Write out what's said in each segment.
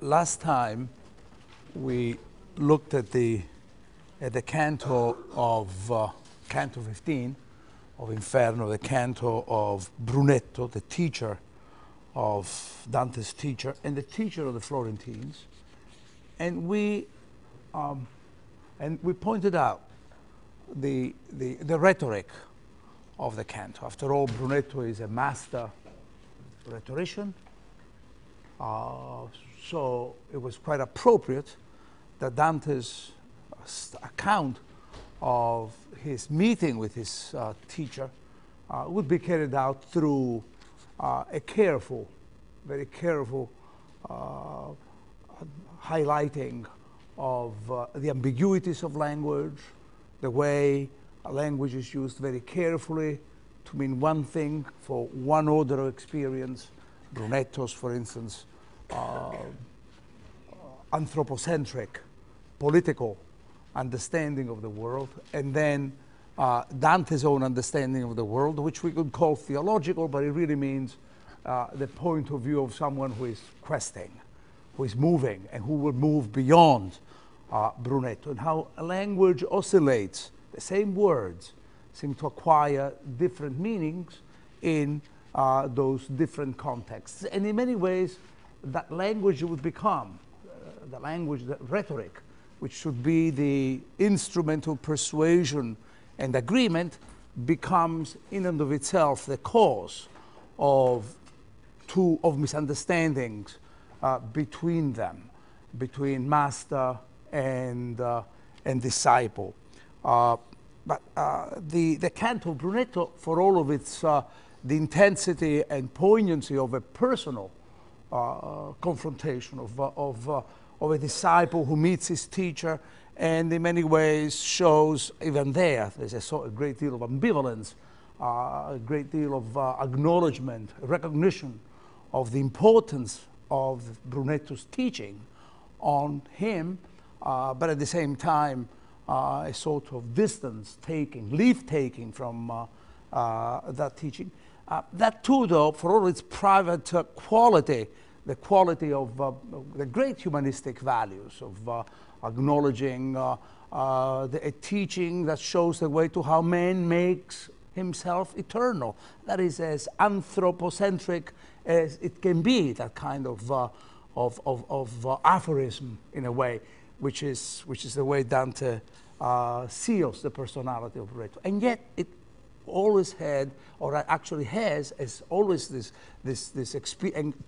last time we looked at the at the canto of uh, canto 15 of Inferno, the canto of Brunetto, the teacher of Dante's teacher and the teacher of the Florentines, and we um, and we pointed out the, the the rhetoric of the canto. After all, Brunetto is a master rhetorician, uh, so it was quite appropriate that Dante's account of his meeting with his uh, teacher uh, would be carried out through uh, a careful, very careful uh, highlighting of uh, the ambiguities of language, the way language is used very carefully to mean one thing for one order of experience. Brunetto's, for instance, uh, anthropocentric, political understanding of the world, and then uh, Dante's own understanding of the world, which we could call theological, but it really means uh, the point of view of someone who is questing, who is moving, and who will move beyond uh, Brunetto, and how language oscillates. The same words seem to acquire different meanings in uh, those different contexts. And in many ways, that language would become uh, the language, the rhetoric, which should be the instrument of persuasion and agreement, becomes in and of itself the cause of two of misunderstandings uh, between them, between master and, uh, and disciple. Uh, but uh, the, the canto Brunetto, for all of its uh, the intensity and poignancy of a personal confrontation of, of, of a disciple who meets his teacher and in many ways shows even there there's a, a great deal of ambivalence, uh, a great deal of uh, acknowledgement, recognition of the importance of Brunetto's teaching on him, uh, but at the same time, uh, a sort of distance taking, leave taking from uh, uh, that teaching. That too, though, for all its private quality, the quality of uh, the great humanistic values of uh, acknowledging uh, the, a teaching that shows the way to how man makes himself eternal. That is as anthropocentric as it can be, that kind of, uh, of, of, of uh, aphorism in a way, which is, which is the way Dante uh, seals the personality of Brunetto. And yet it always had, or actually has, as always this, this, this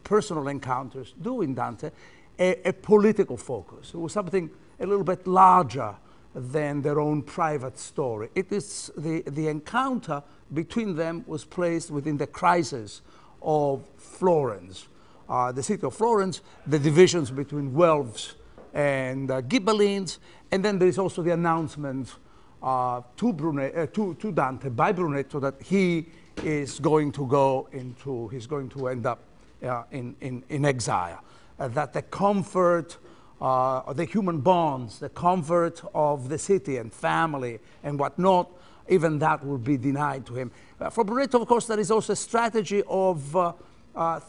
personal encounters do in Dante, a, a, political focus. It was something a little bit larger than their own private story. It is the, the encounter between them was placed within the crisis of Florence. Uh, the city of Florence, the divisions between Guelphs and uh, Ghibellines, and then there is also the announcement uh, to, uh, to, to Dante by Brunetto that he is going to go into, he's going to end up uh, in, in, in exile. Uh, that the comfort, uh, the human bonds, the comfort of the city and family and whatnot, even that will be denied to him. For Brunetto, of course, there is also a strategy of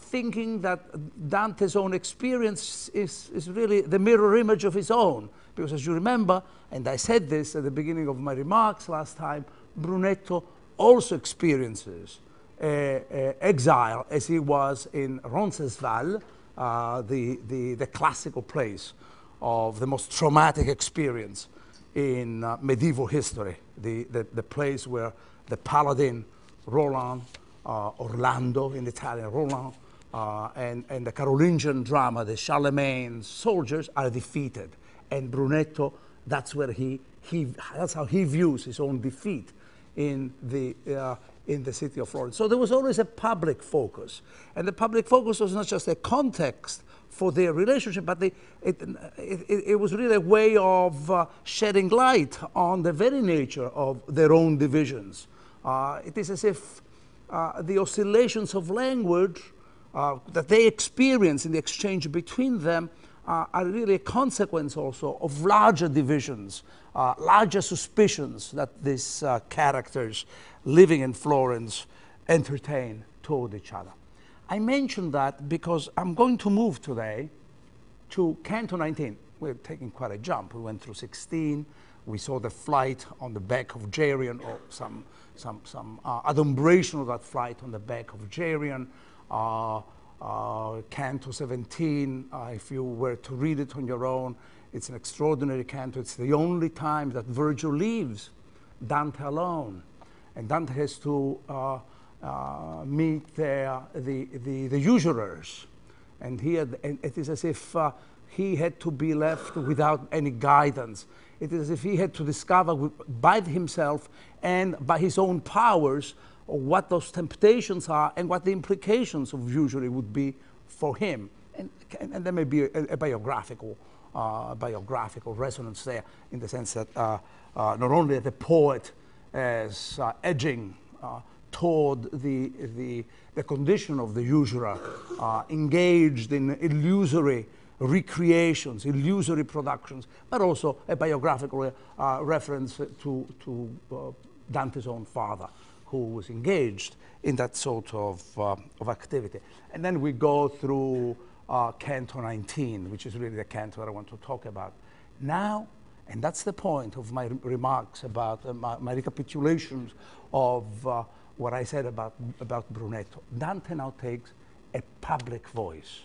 thinking that Dante's own experience is, is really the mirror image of his own. Because as you remember, and I said this at the beginning of my remarks last time, Brunetto also experiences uh, uh, exile as he was in Roncesvalles, uh, the, the, the, classical place of the most traumatic experience in uh, medieval history, the, the, the, place where the paladin Roland, uh, Orlando in Italian, Roland, uh, and, and the Carolingian drama, the Charlemagne soldiers are defeated and Brunetto, that's where he, he that's how he views his own defeat in the, uh, in the city of Florence. So there was always a public focus. And the public focus was not just a context for their relationship, but it, it, it, was really a way of uh, shedding light on the very nature of their own divisions. Uh, it is as if uh, the oscillations of language uh, that they experience in the exchange between them uh, are really a consequence also of larger divisions, uh, larger suspicions that these uh, characters living in Florence entertain toward each other. I mention that because I'm going to move today to Canto 19. We're taking quite a jump. We went through 16. We saw the flight on the back of Geryon, or some, some, some uh, adumbration of that flight on the back of Geryon. Uh, canto 17, uh, if you were to read it on your own, it's an extraordinary canto. It's the only time that Virgil leaves Dante alone. And Dante has to uh, uh, meet the, the, the, the, usurers. And, he had, and it is as if uh, he had to be left without any guidance. It is as if he had to discover by himself and by his own powers what those temptations are and what the implications of usury would be for him. And, and there may be a, a biographical, uh, biographical resonance there in the sense that uh, uh, not only the poet is uh, edging uh, toward the, the, the condition of the usurer, uh, engaged in illusory recreations, illusory productions, but also a biographical reference to, to Dante's own father, who was engaged in that sort of, uh, of activity. And then we go through uh, Canto 19, which is really the canto that I want to talk about. Now, and that's the point of my remarks about uh, my, my, recapitulations of uh, what I said about, about Brunetto. Dante now takes a public voice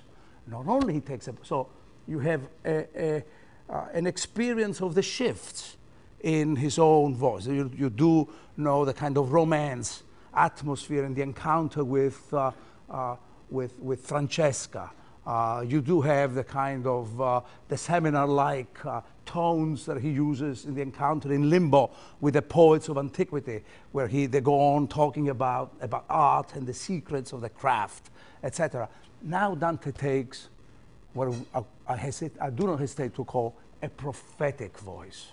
not only he takes a, so you have a, a, uh, an experience of the shifts in his own voice. You, you do know the kind of romance atmosphere and the encounter with, uh, uh, with, with Francesca. Uh, you do have the kind of uh, the seminar-like uh, tones that he uses in the encounter in Limbo with the poets of antiquity, where he, they go on talking about, about art and the secrets of the craft, etc. Now Dante takes what I, I, hesitate, I do not hesitate to call a prophetic voice.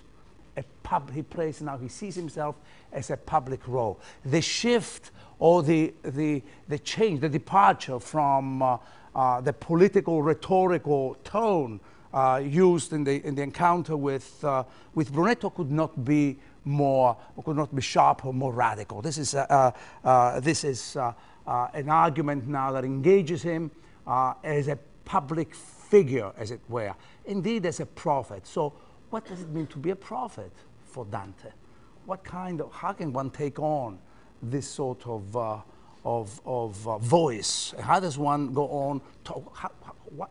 A pub, he plays now, he sees himself as a public role. The shift or the, the, the change, the departure from uh, uh, the political rhetorical tone uh, used in the, in the encounter with, uh, with Brunetto could not be more, could not be sharper, more radical. This is, uh, uh, this is an argument now that engages him as a public figure, as it were, indeed as a prophet. So, what does it mean to be a prophet for Dante? What kind of, how can one take on this sort of, uh, of, of uh, voice? How does one go on, talk, how,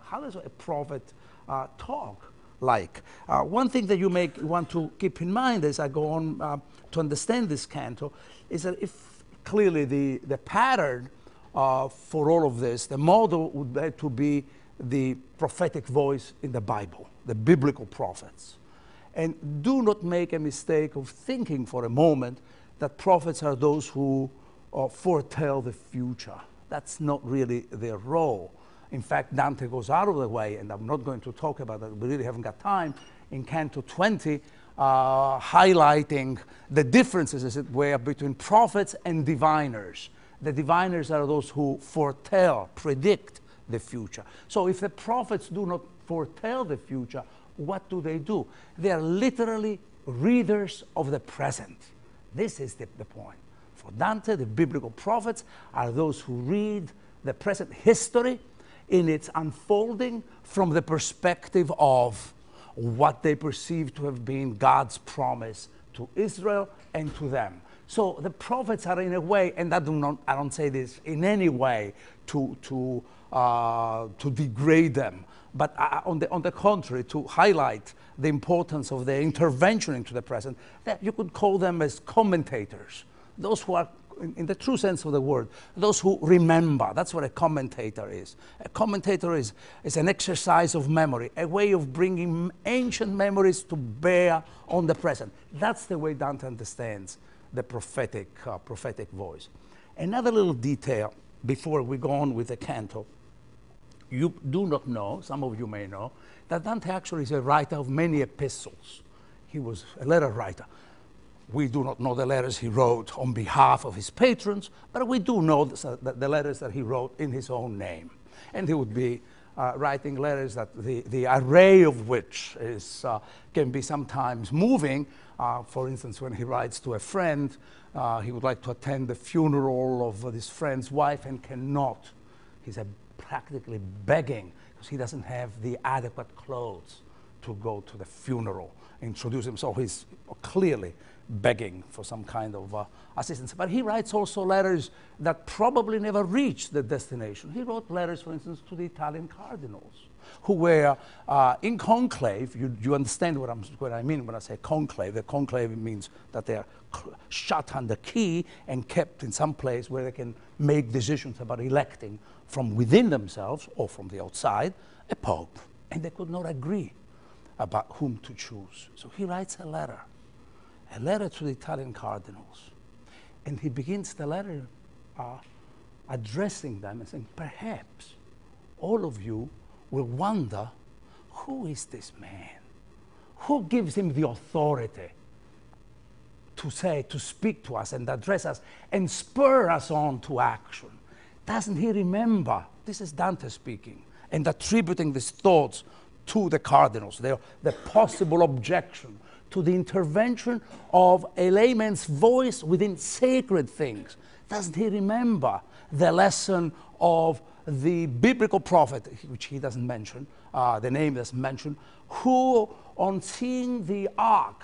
how, does a prophet uh, talk like? Uh, one thing that you may want to keep in mind as I go on uh, to understand this canto is that if clearly the, the pattern uh, for all of this, the model would be to be the prophetic voice in the Bible, the biblical prophets. And do not make a mistake of thinking for a moment that prophets are those who uh, foretell the future. That's not really their role. In fact, Dante goes out of the way, and I'm not going to talk about that, we really haven't got time, in Canto 20, uh, highlighting the differences, as it were, between prophets and diviners. The diviners are those who foretell, predict, the future. So if the prophets do not foretell the future, what do they do? They are literally readers of the present. This is the, the point. For Dante, the biblical prophets are those who read the present history in its unfolding from the perspective of what they perceive to have been God's promise to Israel and to them. So the prophets are in a way, and I, do not, I don't say this in any way to, to uh, to degrade them, but uh, on, the, on the contrary, to highlight the importance of their intervention into the present, that you could call them as commentators, those who are in, the true sense of the word, those who remember. That's what a commentator is. A commentator is, is an exercise of memory, a way of bringing ancient memories to bear on the present. That's the way Dante understands the prophetic, uh, prophetic voice. Another little detail before we go on with the canto you do not know, some of you may know, that Dante actually is a writer of many epistles. He was a letter writer. We do not know the letters he wrote on behalf of his patrons, but we do know the letters that he wrote in his own name. And he would be uh, writing letters that the, the array of which is, uh, can be sometimes moving. Uh, for instance, when he writes to a friend, uh, he would like to attend the funeral of his friend's wife and cannot. He's a practically begging because he doesn't have the adequate clothes to go to the funeral, introduce himself. He's clearly begging for some kind of uh, assistance. But he writes also letters that probably never reached the destination. He wrote letters, for instance, to the Italian cardinals who were uh, in conclave. You, you understand what, what, i mean when I say conclave. The conclave means that they are shut under key and kept in some place where they can make decisions about electing from within themselves or from the outside a pope. And they could not agree about whom to choose. So he writes a letter a letter to the Italian cardinals. And he begins the letter uh, addressing them and saying, Perhaps all of you will wonder who is this man? Who gives him the authority to say, to speak to us and address us and spur us on to action? Doesn't he remember? This is Dante speaking and attributing these thoughts to the cardinals, the, the possible objection to the intervention of a layman's voice within sacred things. Doesn't he remember the lesson of the biblical prophet, which he doesn't mention, uh, the name that's mentioned, who, on seeing the ark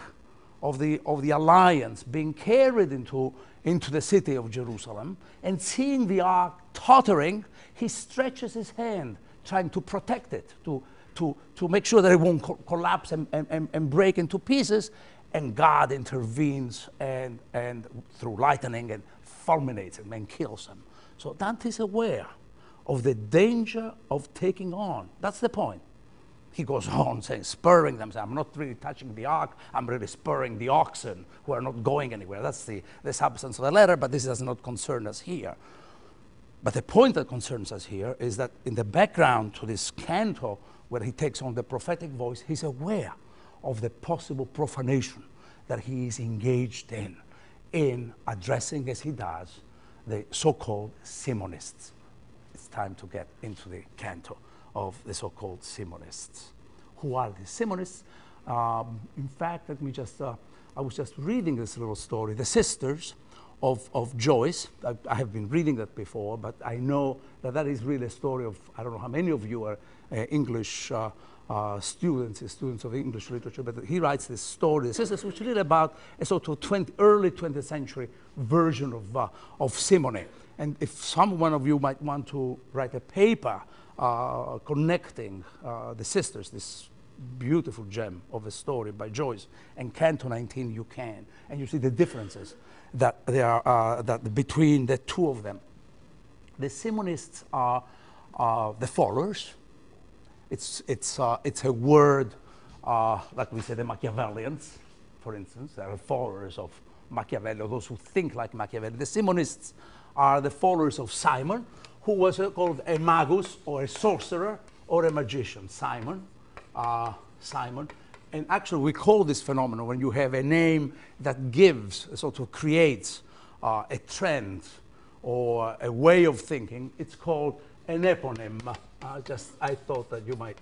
of the, of the alliance being carried into, into the city of Jerusalem, and seeing the ark tottering, he stretches his hand, trying to protect it, to, to, to make sure that it won't co collapse and, and, and break into pieces. And God intervenes and, and through lightning and fulminates him and kills him. So Dante is aware of the danger of taking on. That's the point. He goes on saying, spurring them, saying, I'm not really touching the ark, I'm really spurring the oxen who are not going anywhere. That's the, the substance of the letter, but this does not concern us here. But the point that concerns us here is that in the background to this canto where he takes on the prophetic voice, he's aware of the possible profanation that he is engaged in, in addressing, as he does, the so called Simonists. It's time to get into the canto of the so called Simonists. Who are the Simonists? Um, in fact, let me just, uh, I was just reading this little story. The sisters of, of Joyce, I, I, have been reading that before, but I know that that is really a story of, I don't know how many of you are English uh, uh, students, students of English literature, but he writes this story, this is which is really about a sort of 20, early 20th century version of, uh, of simony. And if some one of you might want to write a paper uh, connecting uh, the sisters, this beautiful gem of a story by Joyce, and Canto 19, you can. And you see the differences that, there are, that between the two of them. The Simonists are the followers, it's, it's, uh, it's a word, uh, like we say, the Machiavellians, for instance, are followers of Machiavelli, those who think like Machiavelli. The Simonists are the followers of Simon, who was called a magus, or a sorcerer, or a magician. Simon, uh, Simon. And actually, we call this phenomenon when you have a name that gives, sort of creates uh, a trend or a way of thinking, it's called an eponym. Uh, just I thought that you might,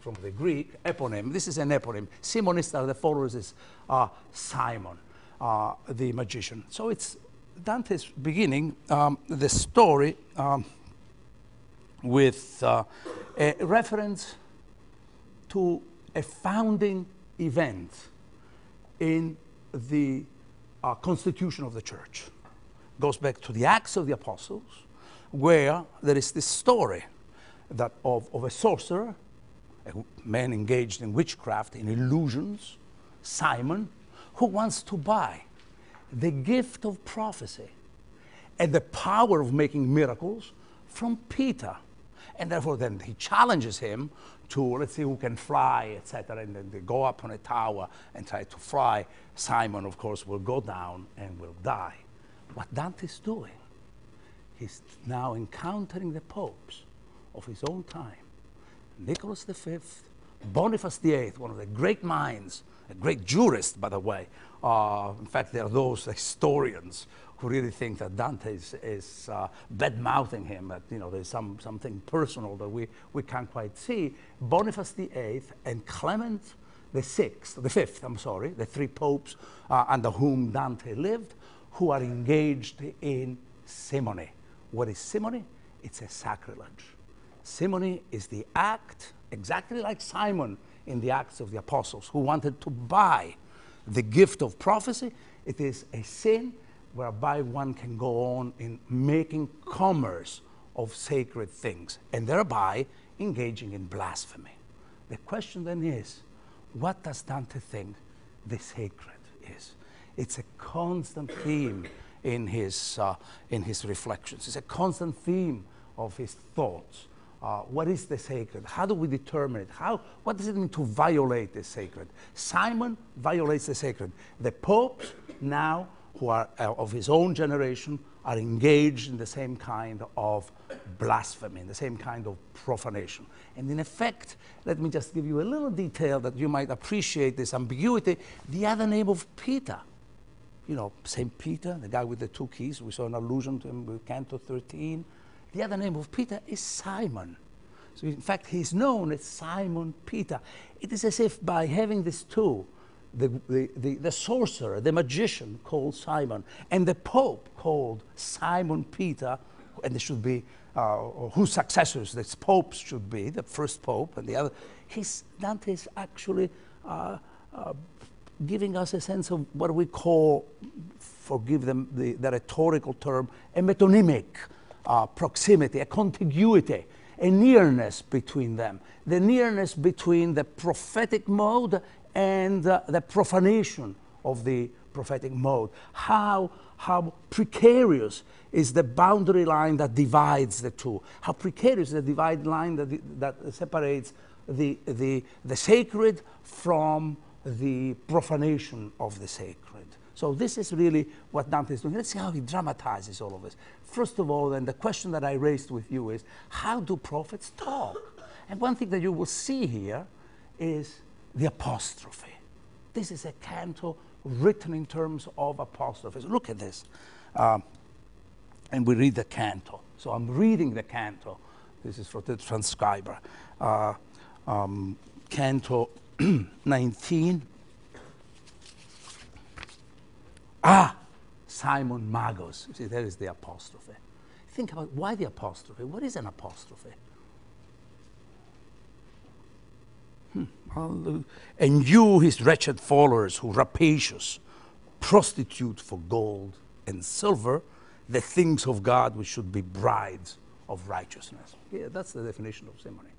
from the Greek, eponym. This is an eponym. Simonists are the followers is uh, Simon, uh, the magician. So it's Dante's beginning um, the story um, with uh, a reference to a founding event in the uh, constitution of the church. Goes back to the Acts of the Apostles, where there is this story that of, of a sorcerer, a man engaged in witchcraft, in illusions, Simon, who wants to buy the gift of prophecy and the power of making miracles from Peter. And therefore, then he challenges him to, let's see who can fly, etc. And then they go up on a tower and try to fly. Simon, of course, will go down and will die. What Dante's doing, he's now encountering the popes of his own time. Nicholas V, Boniface VIII, one of the great minds, a great jurist, by the way. Uh, in fact, there are those historians who really think that Dante is, is uh, bad mouthing him, that you know, there's some, something personal that we, we can't quite see. Boniface VIII and Clement the sixth, the fifth, I'm sorry, the three popes uh, under whom Dante lived, who are engaged in simony. What is simony? It's a sacrilege Simony is the act, exactly like Simon in the Acts of the Apostles, who wanted to buy the gift of prophecy. It is a sin whereby one can go on in making commerce of sacred things and thereby engaging in blasphemy. The question then is what does Dante think the sacred is? It's a constant theme in his, uh, in his reflections, it's a constant theme of his thoughts. Uh, what is the sacred? How do we determine it? How, what does it mean to violate the sacred? Simon violates the sacred. The popes now, who are uh, of his own generation, are engaged in the same kind of blasphemy, in the same kind of profanation. And in effect, let me just give you a little detail that you might appreciate this ambiguity. The other name of Peter, you know, St. Peter, the guy with the two keys, we saw an allusion to him with Canto 13 the other name of Peter is Simon. So, in fact, he's known as Simon Peter. It is as if by having these two, the, the, the, the, sorcerer, the magician called Simon, and the Pope called Simon Peter, and there should be uh, whose successors the popes should be, the first pope and the other. He's, Dante is actually uh, uh, giving us a sense of what we call, forgive them the, the rhetorical term, a metonymic uh, proximity, a contiguity, a nearness between them, the nearness between the prophetic mode and uh, the profanation of the prophetic mode. How, how precarious is the boundary line that divides the two? How precarious is the divide line that, that separates the, the, the sacred from the profanation of the sacred? So this is really what Dante is doing. Let's see how he dramatizes all of this. First of all, then the question that I raised with you is, how do prophets talk? And one thing that you will see here is the apostrophe. This is a canto written in terms of apostrophes. Look at this. Um, and we read the canto. So I'm reading the canto. This is for the transcriber. Uh, um, canto 19. Ah, Simon Magus. You see, there is the apostrophe. Think about why the apostrophe? What is an apostrophe? Hmm. And you, his wretched followers, who rapacious, prostitute for gold and silver the things of God which should be brides of righteousness. Yeah, that's the definition of simony.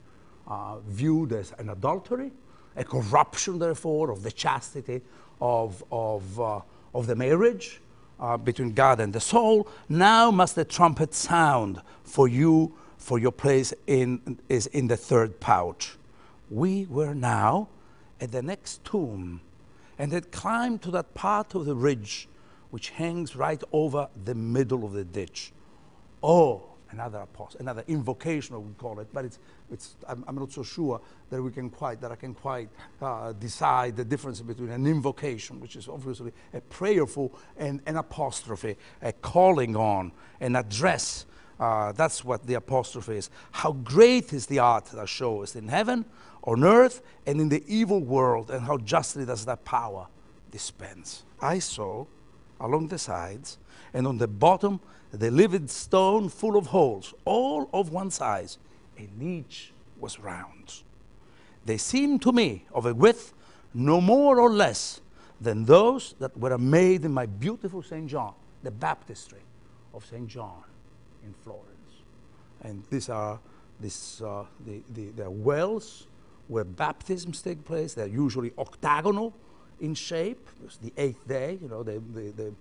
Uh, viewed as an adultery, a corruption, therefore, of the chastity of, of uh, of the marriage uh, between God and the soul, now must the trumpet sound for you, for your place in, is in the third pouch. We were now at the next tomb and had climbed to that part of the ridge which hangs right over the middle of the ditch. Oh, another apostrophe, another invocation, I would call it, but it's, it's, I'm, I'm not so sure that we can quite, that I can quite uh, decide the difference between an invocation, which is obviously a prayerful, and an apostrophe, a calling on, an address. Uh, that's what the apostrophe is. How great is the art that shows in heaven, on earth, and in the evil world, and how justly does that power dispense. I saw along the sides and on the bottom the living stone full of holes, all of one size, and each was round. They seemed to me of a width no more or less than those that were made in my beautiful St. John, the baptistry of St. John in Florence. And these are this, uh, the, the, the wells where baptisms take place. They're usually octagonal in shape. It's the eighth day, you know, the, the, the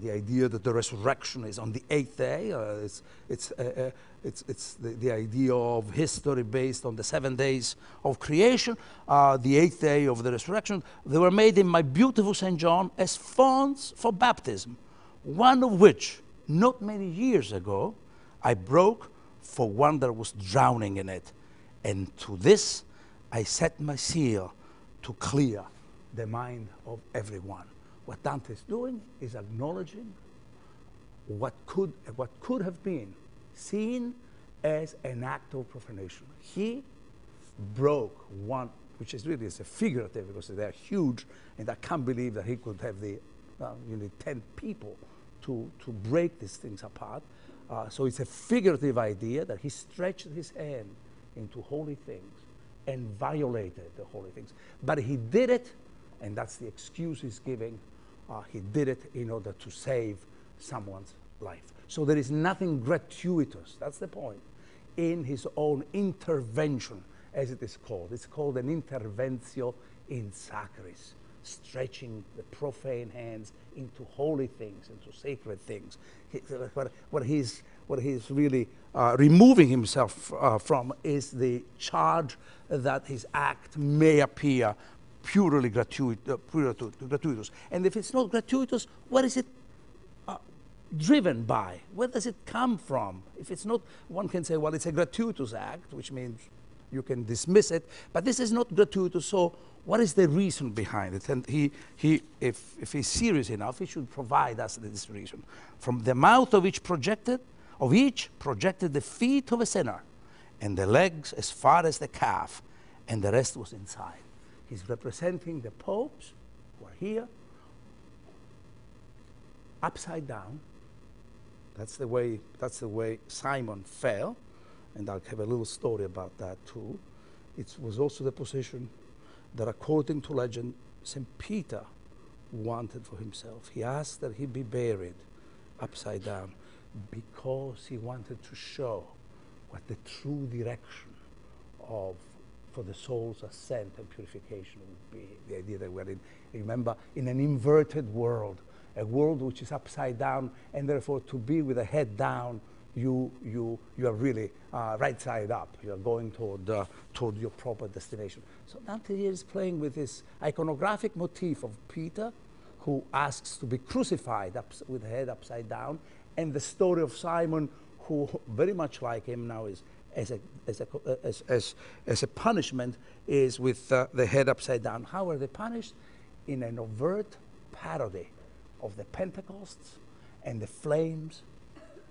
the idea that the resurrection is on the eighth day. Uh, it's it's, uh, uh, it's, it's the, the idea of history based on the seven days of creation, uh, the eighth day of the resurrection. They were made in my beautiful St. John as fonts for baptism, one of which, not many years ago, I broke for one that was drowning in it. And to this I set my seal to clear the mind of everyone. What Dante is doing is acknowledging what could, what could have been seen as an act of profanation. He broke one, which is really is a figurative because they're huge, and I can't believe that he could have the uh, you know, 10 people to, to break these things apart. Uh, so it's a figurative idea that he stretched his hand into holy things and violated the holy things. But he did it, and that's the excuse he's giving. Uh, he did it in order to save someone's life. So there is nothing gratuitous, that's the point, in his own intervention, as it is called. It's called an interventio in sacris, stretching the profane hands into holy things, into sacred things. He, what, what, he's, what he's really uh, removing himself uh, from is the charge that his act may appear purely gratuit, uh, gratuitous. And if it's not gratuitous, what is it uh, driven by? Where does it come from? If it's not, one can say, well, it's a gratuitous act, which means you can dismiss it, but this is not gratuitous, so what is the reason behind it? And he, he if, if he's serious enough, he should provide us this reason. From the mouth of each projected, of each projected the feet of a sinner, and the legs as far as the calf, and the rest was inside. He's representing the popes who are here, upside down. That's the way, that's the way Simon fell, and I'll have a little story about that too. It was also the position that according to legend, St. Peter wanted for himself. He asked that he be buried upside down because he wanted to show what the true direction of for the soul's ascent and purification would be. The idea that we're in, remember, in an inverted world, a world which is upside down, and therefore to be with the head down you, you, you are really uh, right side up. You are going toward, uh, toward your proper destination. So Dante is playing with this iconographic motif of Peter, who asks to be crucified with the head upside down, and the story of Simon, who very much like him now is as a, as a, as, as, as a punishment, is with uh, the head upside down. How are they punished? In an overt parody of the Pentecosts and the flames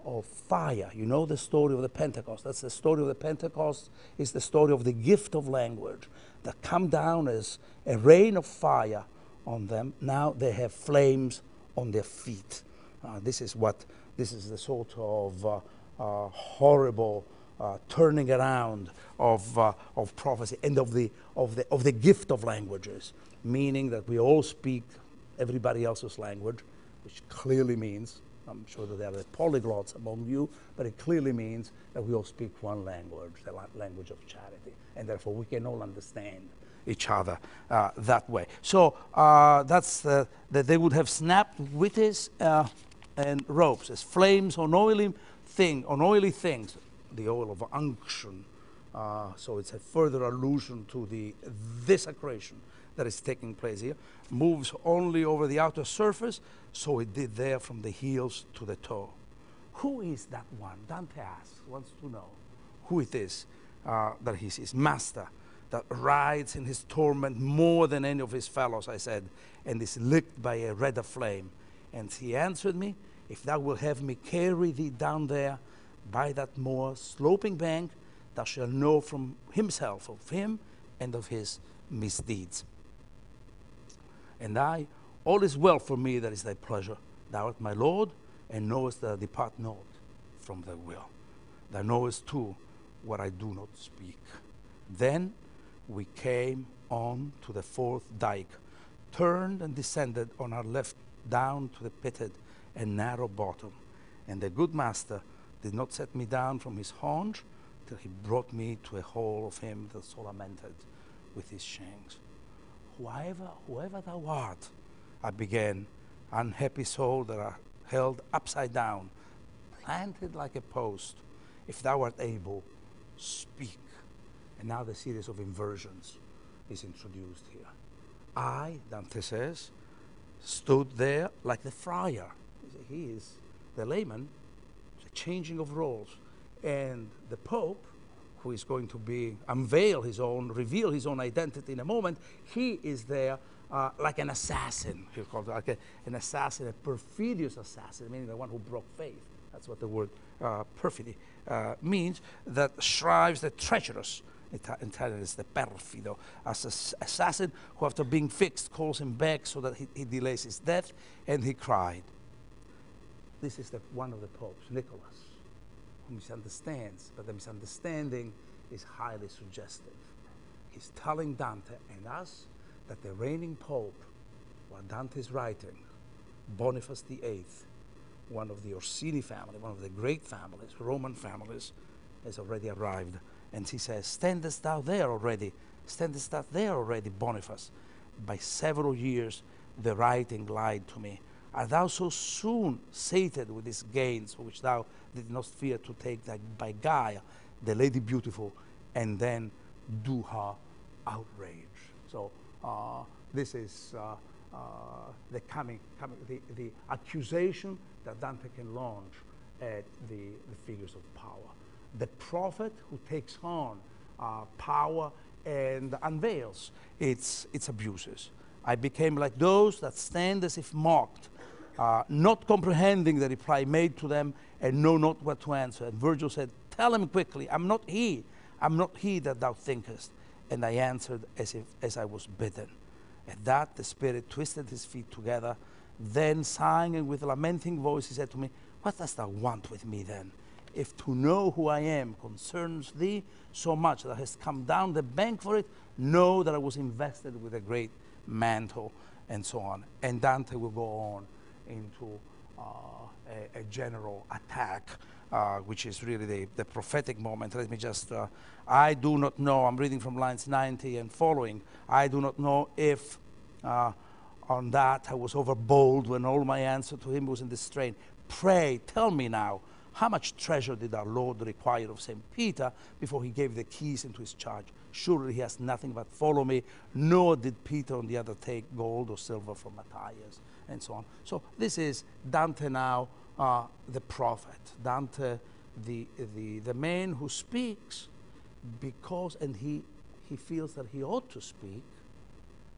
of fire. You know the story of the Pentecost. That's the story of the Pentecost, It's the story of the gift of language that come down as a rain of fire on them. Now they have flames on their feet. Uh, this is what, this is the sort of uh, uh, horrible uh, turning around of, uh, of prophecy and of the, of, the, of the gift of languages, meaning that we all speak everybody else's language, which clearly means I'm sure that there are polyglots among you, but it clearly means that we all speak one language, the language of charity, and therefore we can all understand each other uh, that way. So uh, that's that they would have snapped withes uh, and ropes as flames on oily thing on oily things, the oil of unction. Uh, so it's a further allusion to the desecration that is taking place here, moves only over the outer surface, so it did there from the heels to the toe. Who is that one? Dante asks, wants to know who it is uh, that he's his master, that rides in his torment more than any of his fellows, I said, and is licked by a redder flame. And he answered me, If thou wilt have me carry thee down there by that more sloping bank, thou shalt know from himself of him and of his misdeeds. And I, all is well for me that is thy pleasure. Thou art my Lord, and knowest that I depart not from thy will. Thou knowest too what I do not speak. Then we came on to the fourth dike, turned and descended on our left down to the pitted and narrow bottom. And the good master did not set me down from his haunch till he brought me to a hole of him that lamented with his shanks whoever, whoever thou art, I began, unhappy soul that are held upside down, planted like a post, if thou art able, speak. And now the series of inversions is introduced here. I, Dante says, stood there like the friar. He is the layman, changing of roles. And the Pope who is going to be unveil his own, reveal his own identity in a moment, he is there uh, like an assassin. He called like a, an assassin, a perfidious assassin, meaning the one who broke faith. That's what the word uh, perfidy uh, means. That strives the treacherous. Italian, is the perfido, as assassin who, after being fixed, calls him back so that he, he delays his death, and he cried. This is the, one of the popes, Nicholas who misunderstands, but the misunderstanding is highly suggestive. He's telling Dante and us that the reigning pope, while Dante is writing, Boniface VIII, one of the Orsini family, one of the great families, Roman families, has already arrived. And he says, Standest thou there already? Standest thou there already, Boniface? By several years the writing lied to me. Art thou so soon sated with these gains, which thou did not fear to take by guile the lady beautiful, and then do her outrage? So uh, this is uh, uh, the coming, coming the, the accusation that Dante can launch at the, the figures of power. The prophet who takes on uh, power and unveils its, its abuses. I became like those that stand as if mocked, uh, not comprehending the reply made to them and know not what to answer. And Virgil said, Tell him quickly, I'm not he, I'm not he that thou thinkest. And I answered as if as I was bidden. At that the spirit twisted his feet together. Then, sighing and with lamenting voice, he said to me, What dost thou want with me then? If to know who I am concerns thee so much that hast come down the bank for it, know that I was invested with a great mantle, and so on. And Dante will go on into uh, a, a, general attack, uh, which is really the, the prophetic moment. Let me just, uh, I do not know, I'm reading from lines 90 and following, I do not know if on that I was overbold when all my answer to him was in this strain. Pray, tell me now, how much treasure did our Lord require of St. Peter before he gave the keys into his charge? Surely he has nothing but follow me, nor did Peter on the other take gold or silver from Matthias, and so on. So this is Dante now, uh, the prophet. Dante, the, the, the man who speaks because, and he, he feels that he ought to speak,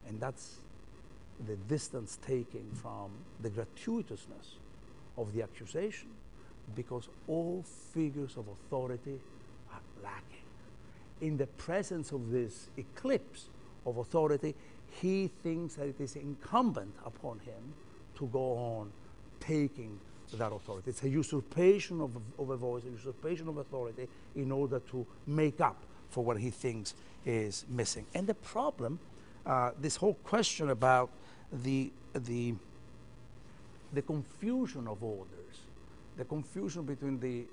and that's the distance taking from the gratuitousness of the accusation because all figures of authority are lacking. In the presence of this eclipse of authority, he thinks that it is incumbent upon him to go on taking that authority. It's a usurpation of, of a voice, a usurpation of authority in order to make up for what he thinks is missing. And the problem, uh, this whole question about the, the, the confusion of orders the confusion between the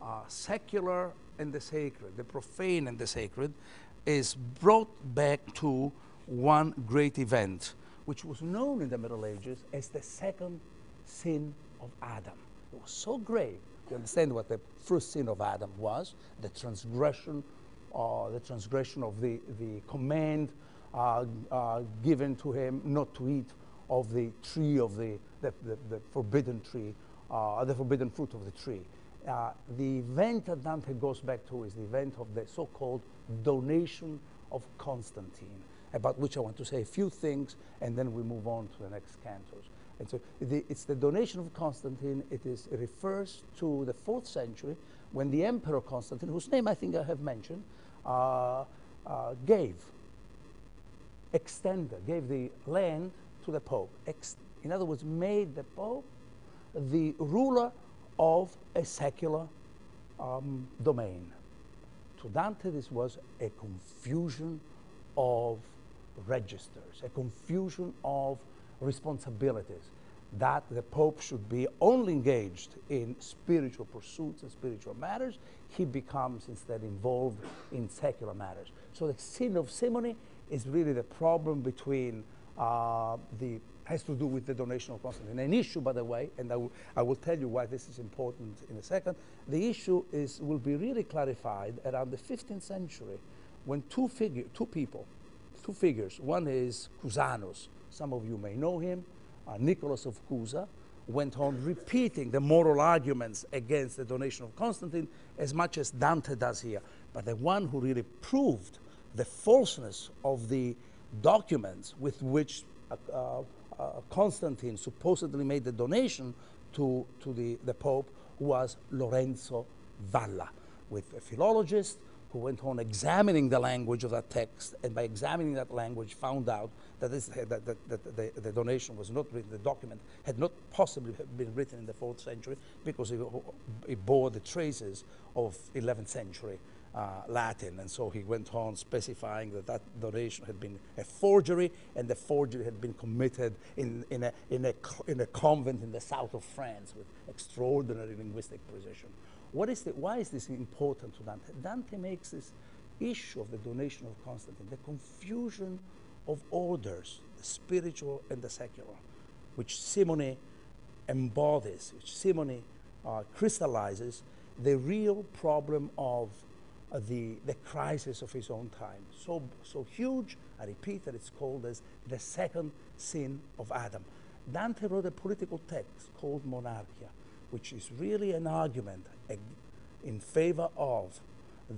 uh, secular and the sacred, the profane and the sacred, is brought back to one great event, which was known in the Middle Ages as the second sin of Adam. It was so grave. You understand what the first sin of Adam was? The transgression, uh, the transgression of the, the command uh, uh, given to him not to eat of the tree of the, the, the, the forbidden tree uh, the forbidden fruit of the tree. Uh, the event that Dante goes back to is the event of the so-called donation of Constantine, about which I want to say a few things, and then we move on to the next cantos. And so the, it's the donation of Constantine. It, is, it refers to the fourth century when the emperor Constantine, whose name I think I have mentioned, uh, uh, gave, extended, gave the land to the Pope. Ex in other words, made the Pope the ruler of a secular um, domain. To Dante, this was a confusion of registers, a confusion of responsibilities, that the Pope should be only engaged in spiritual pursuits and spiritual matters, he becomes instead involved in secular matters. So the sin of simony is really the problem between uh, the has to do with the donation of Constantine. An issue, by the way, and I will, I will tell you why this is important in a second. The issue is will be really clarified around the 15th century, when two figure, two people, two figures. One is Cusanus. Some of you may know him. Uh, Nicholas of Cusa went on repeating the moral arguments against the donation of Constantine as much as Dante does here. But the one who really proved the falseness of the documents with which uh, uh, uh, Constantine supposedly made the donation to, to the, the Pope was Lorenzo Valla, with a philologist who went on examining the language of that text, and by examining that language, found out that, this, that, that, that the, the, donation was not written, the document had not possibly been written in the fourth century because it, it bore the traces of 11th century uh, Latin. And so he went on specifying that that donation had been a forgery and the forgery had been committed in, in, a, in, a, in a convent in the south of France with extraordinary linguistic precision. What is the, why is this important to Dante? Dante makes this issue of the donation of Constantine, the confusion of orders, the spiritual and the secular, which simony embodies, which simony uh, crystallizes the real problem of the, the crisis of his own time. So, so huge, I repeat that it's called as the second sin of Adam. Dante wrote a political text called Monarchia, which is really an argument in favor of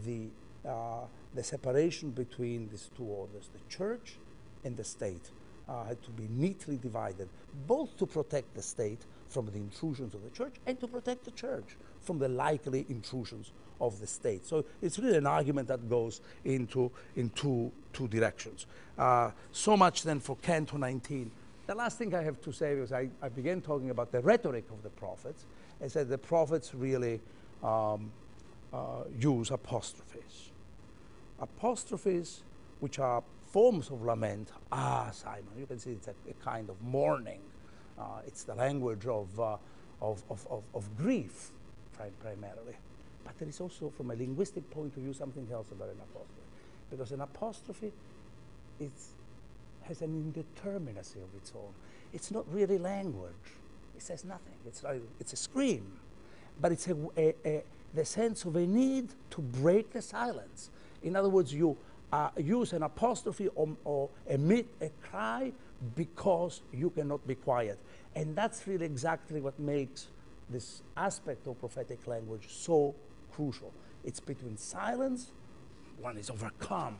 the, uh, the separation between these two orders, the church and the state. Uh, had to be neatly divided, both to protect the state from the intrusions of the church and to protect the church from the likely intrusions of the state. So it's really an argument that goes into in two, two directions. Uh, so much then for Canto 19. The last thing I have to say is I, I began talking about the rhetoric of the prophets, and said the prophets really um, uh, use apostrophes. Apostrophes, which are forms of lament, ah, Simon, you can see it's a, a kind of mourning. Uh, it's the language of, uh, of, of, of, of, grief, primarily. But there is also, from a linguistic point of view, something else about an apostrophe. Because an apostrophe has an indeterminacy of its own. It's not really language. It says nothing. It's, like, it's a scream. But it's a, a, a, the sense of a need to break the silence. In other words, you uh, use an apostrophe or, or emit a cry because you cannot be quiet. And that's really exactly what makes this aspect of prophetic language so crucial. It's between silence, one is overcome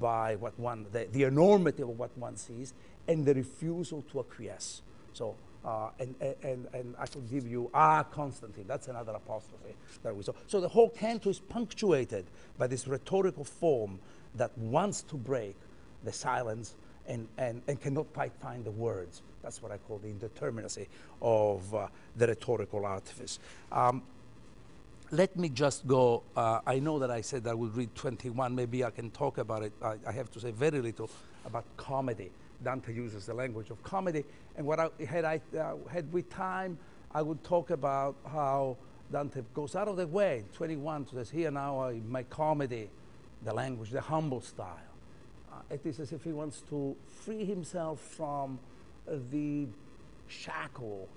by what one, the, the enormity of what one sees, and the refusal to acquiesce. So, uh, and, and, and I could give you, ah, Constantine, that's another apostrophe that we saw. So the whole canto is punctuated by this rhetorical form that wants to break the silence and, and, and cannot quite find the words. That's what I call the indeterminacy of uh, the rhetorical artifice. Um, let me just go. Uh, I know that I said I would read 21. Maybe I can talk about it. I, I, have to say very little about comedy. Dante uses the language of comedy. And what I had, I uh, had with time, I would talk about how Dante goes out of the way. 21 says, Here now I make comedy, the language, the humble style. Uh, it is as if he wants to free himself from the shackle,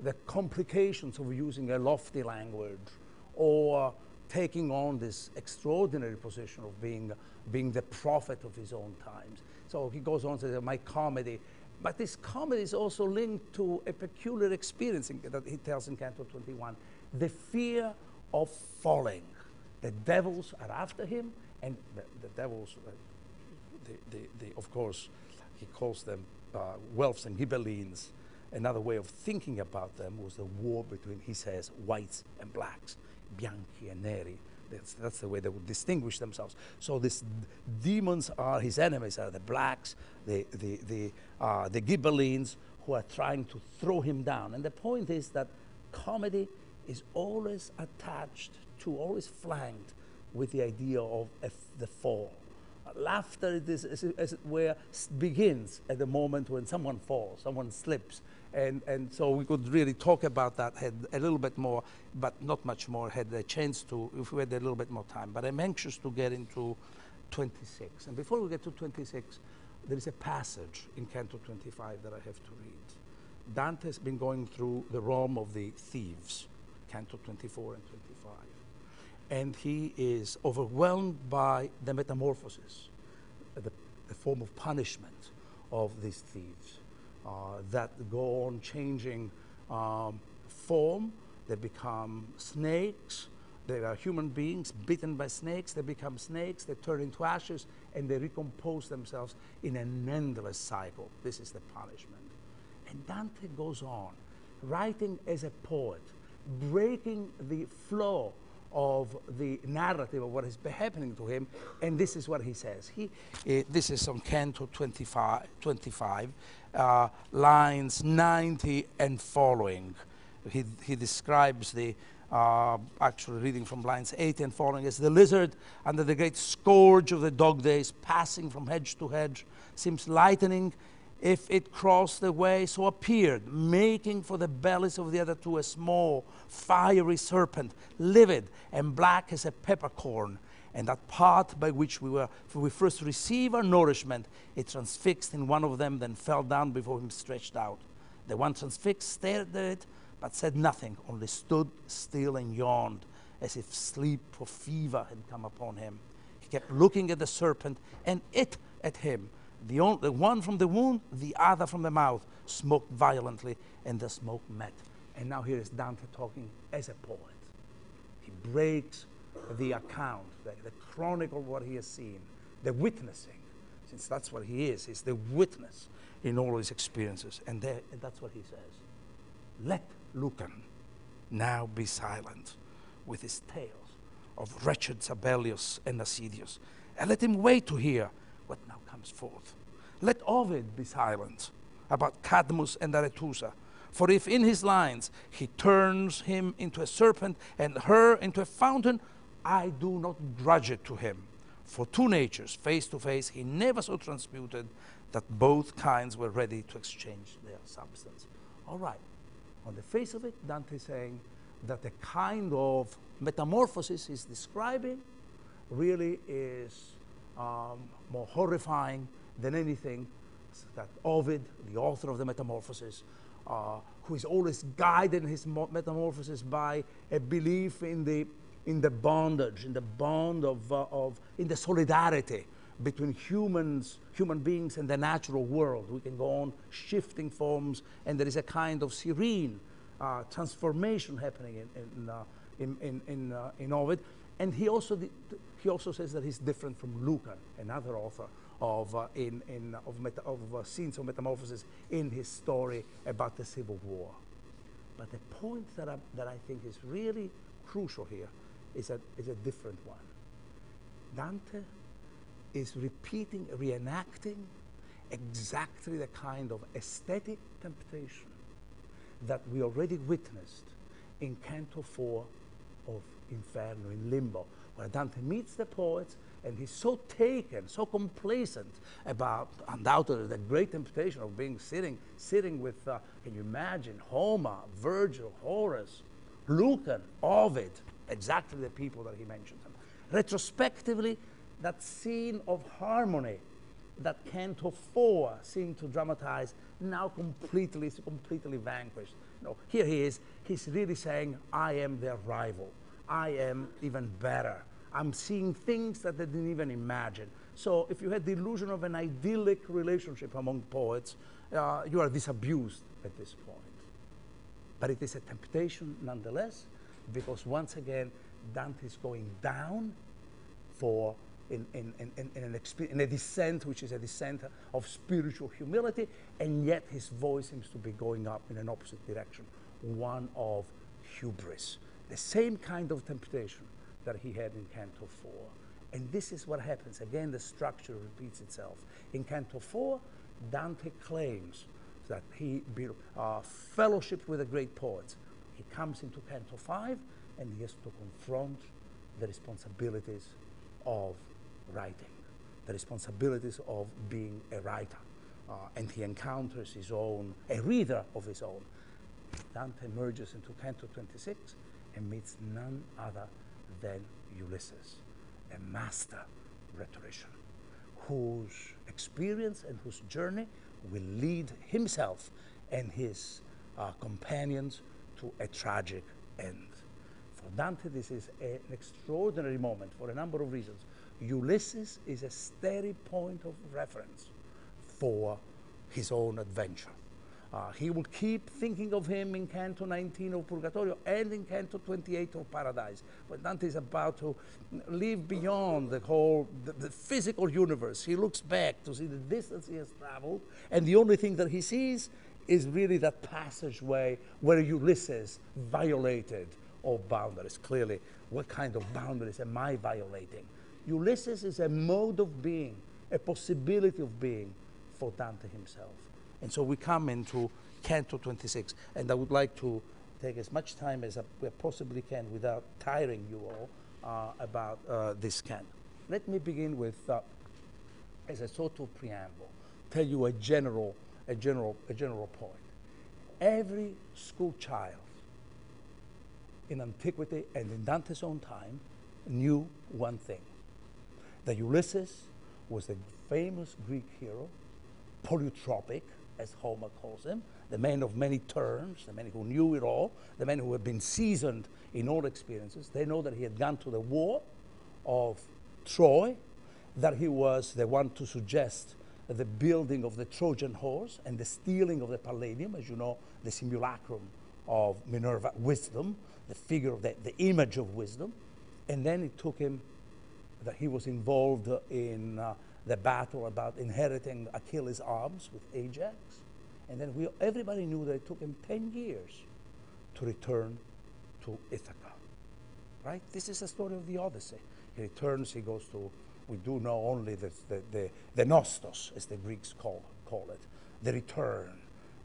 the complications of using a lofty language or taking on this extraordinary position of being, being the prophet of his own times. So he goes on to say, my comedy. But this comedy is also linked to a peculiar experience in, that he tells in Canto 21 the fear of falling. The devils are after him, and the, the devils, uh, the, the, the, of course, he calls them uh, Guelfs and Ghibellines. Another way of thinking about them was the war between, he says, whites and blacks bianchi and neri. That's, that's the way they would distinguish themselves. So these demons are his enemies, are the blacks, the, the, the, uh, the Ghibellines, who are trying to throw him down. And the point is that comedy is always attached to, always flanked with the idea of the fall. Laughter is, as, it were, begins at the moment when someone falls, someone slips, and, and so we could really talk about that a little bit more, but not much more, had a chance to, if we had a little bit more time. But I'm anxious to get into 26. And before we get to 26, there is a passage in Canto 25 that I have to read. Dante has been going through the realm of the thieves, Canto 24 and 25. And he is overwhelmed by the metamorphosis, the, the form of punishment of these thieves that go on changing um, form. They become snakes. They are human beings bitten by snakes. They become snakes. They turn into ashes and they recompose themselves in an endless cycle. This is the punishment. And Dante goes on, writing as a poet, breaking the flow of the narrative of what is happening to him, and this is what he says. He, uh, this is on Canto 25, 25 uh, lines 90 and following. He, he describes the uh, actually reading from lines 8 and following as the lizard under the great scourge of the dog days passing from hedge to hedge seems lightening if it crossed the way, so appeared, making for the bellies of the other two a small, fiery serpent, livid and black as a peppercorn. And that part by which we were, we first receive our nourishment, it transfixed in one of them, then fell down before him stretched out. The one transfixed stared at it, but said nothing, only stood still and yawned, as if sleep or fever had come upon him. He kept looking at the serpent, and it at him the, on, the one from the wound, the other from the mouth, smoked violently, and the smoke met. And now here is Dante talking as a poet. He breaks the account, the, the chronicle of what he has seen, the witnessing, since that's what he is. He's the witness in all his experiences. And, there, and that's what he says. Let Lucan now be silent with his tales of wretched Sabellus and Nasidius, and let him wait to hear what now comes forth. Let Ovid be silent about Cadmus and Arethusa. For if in his lines he turns him into a serpent and her into a fountain, I do not grudge it to him. For two natures, face to face, he never so transmuted that both kinds were ready to exchange their substance. All right. On the face of it, Dante is saying that the kind of metamorphosis he's describing really is um, more horrifying than anything that Ovid, the author of the Metamorphoses, uh, who is always guided in his metamorphosis by a belief in the, in the bondage, in the bond of, uh, of, in the solidarity between humans, human beings and the natural world. We can go on shifting forms, and there is a kind of serene uh, transformation happening in, in, uh, in, in, in, uh, in Ovid. And he also, he also says that he's different from Lucan, another author of, uh, in, in, of, meta, of uh, scenes of metamorphosis in his story about the Civil War. But the point that I, that I think is really crucial here is a, is a different one. Dante is repeating, reenacting exactly the kind of aesthetic temptation that we already witnessed in Canto 4 of Inferno, in Limbo, where Dante meets the poets and he's so taken, so complacent about undoubtedly the great temptation of being sitting, sitting with, uh, can you imagine, Homer, Virgil, Horace, Lucan, Ovid, exactly the people that he mentions. Them. Retrospectively, that scene of harmony that Canto 4 seemed to dramatize now completely, completely vanquished. No, here he is, he's really saying, I am their rival. I am even better. I'm seeing things that they didn't even imagine. So if you had the illusion of an idyllic relationship among poets, uh, you are disabused at this point. But it is a temptation nonetheless, because once again, Dante is going down for in, in, in, in, in a descent, which is a descent of spiritual humility, and yet his voice seems to be going up in an opposite direction, one of hubris the same kind of temptation that he had in Canto 4. And this is what happens. Again, the structure repeats itself. In Canto 4, Dante claims that he uh, fellowship with the great poets. He comes into Canto 5 and he has to confront the responsibilities of writing, the responsibilities of being a writer. Uh, and he encounters his own, a reader of his own. Dante merges into Canto 26 and meets none other than Ulysses, a master rhetorician, whose experience and whose journey will lead himself and his uh, companions to a tragic end. For Dante, this is a, an extraordinary moment for a number of reasons. Ulysses is a steady point of reference for his own adventure. Uh, he will keep thinking of him in Canto 19 of Purgatorio and in Canto 28 of Paradise. When Dante is about to live beyond the whole the, the physical universe, he looks back to see the distance he has traveled, and the only thing that he sees is really that passageway where Ulysses violated all boundaries. Clearly, what kind of boundaries am I violating? Ulysses is a mode of being, a possibility of being for Dante himself. And so we come into Canto 26, and I would like to take as much time as we possibly can without tiring you all uh, about uh, this canto. Let me begin with, uh, as a sort of preamble, tell you a general, a general, a general point. Every school child in antiquity and in Dante's own time knew one thing that Ulysses was the famous Greek hero, polytropic, as Homer calls him, the man of many turns, the man who knew it all, the man who had been seasoned in all experiences. They know that he had gone to the war of Troy, that he was the one to suggest the building of the Trojan horse and the stealing of the Palladium, as you know, the simulacrum of Minerva, wisdom, the figure of the, the image of wisdom. And then it took him that he was involved in uh, the battle about inheriting Achilles' arms with Ajax. And then we, everybody knew that it took him 10 years to return to Ithaca. Right? This is the story of the Odyssey. He returns, he goes to, we do know only the, the, the, the Nostos, as the Greeks call, call it, the return,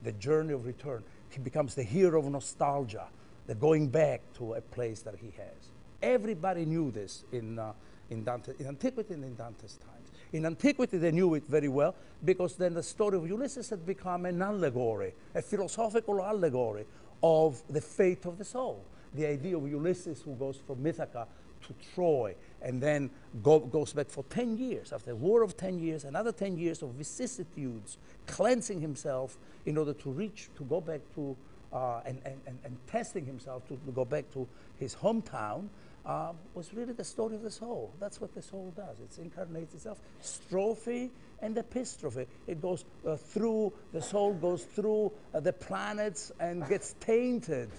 the journey of return. He becomes the hero of nostalgia, the going back to a place that he has. Everybody knew this in, uh, in, Dante, in antiquity and in Dante's times. In antiquity, they knew it very well because then the story of Ulysses had become an allegory, a philosophical allegory of the fate of the soul. The idea of Ulysses who goes from Ithaca to Troy and then go, goes back for 10 years. After a war of 10 years, another 10 years of vicissitudes, cleansing himself in order to reach, to go back to, uh, and, and, and, and, testing himself to, to, go back to his hometown. Uh, was really the story of the soul. That's what the soul does. It incarnates itself. Strophe and epistrophe. It goes uh, through, the soul goes through uh, the planets and gets tainted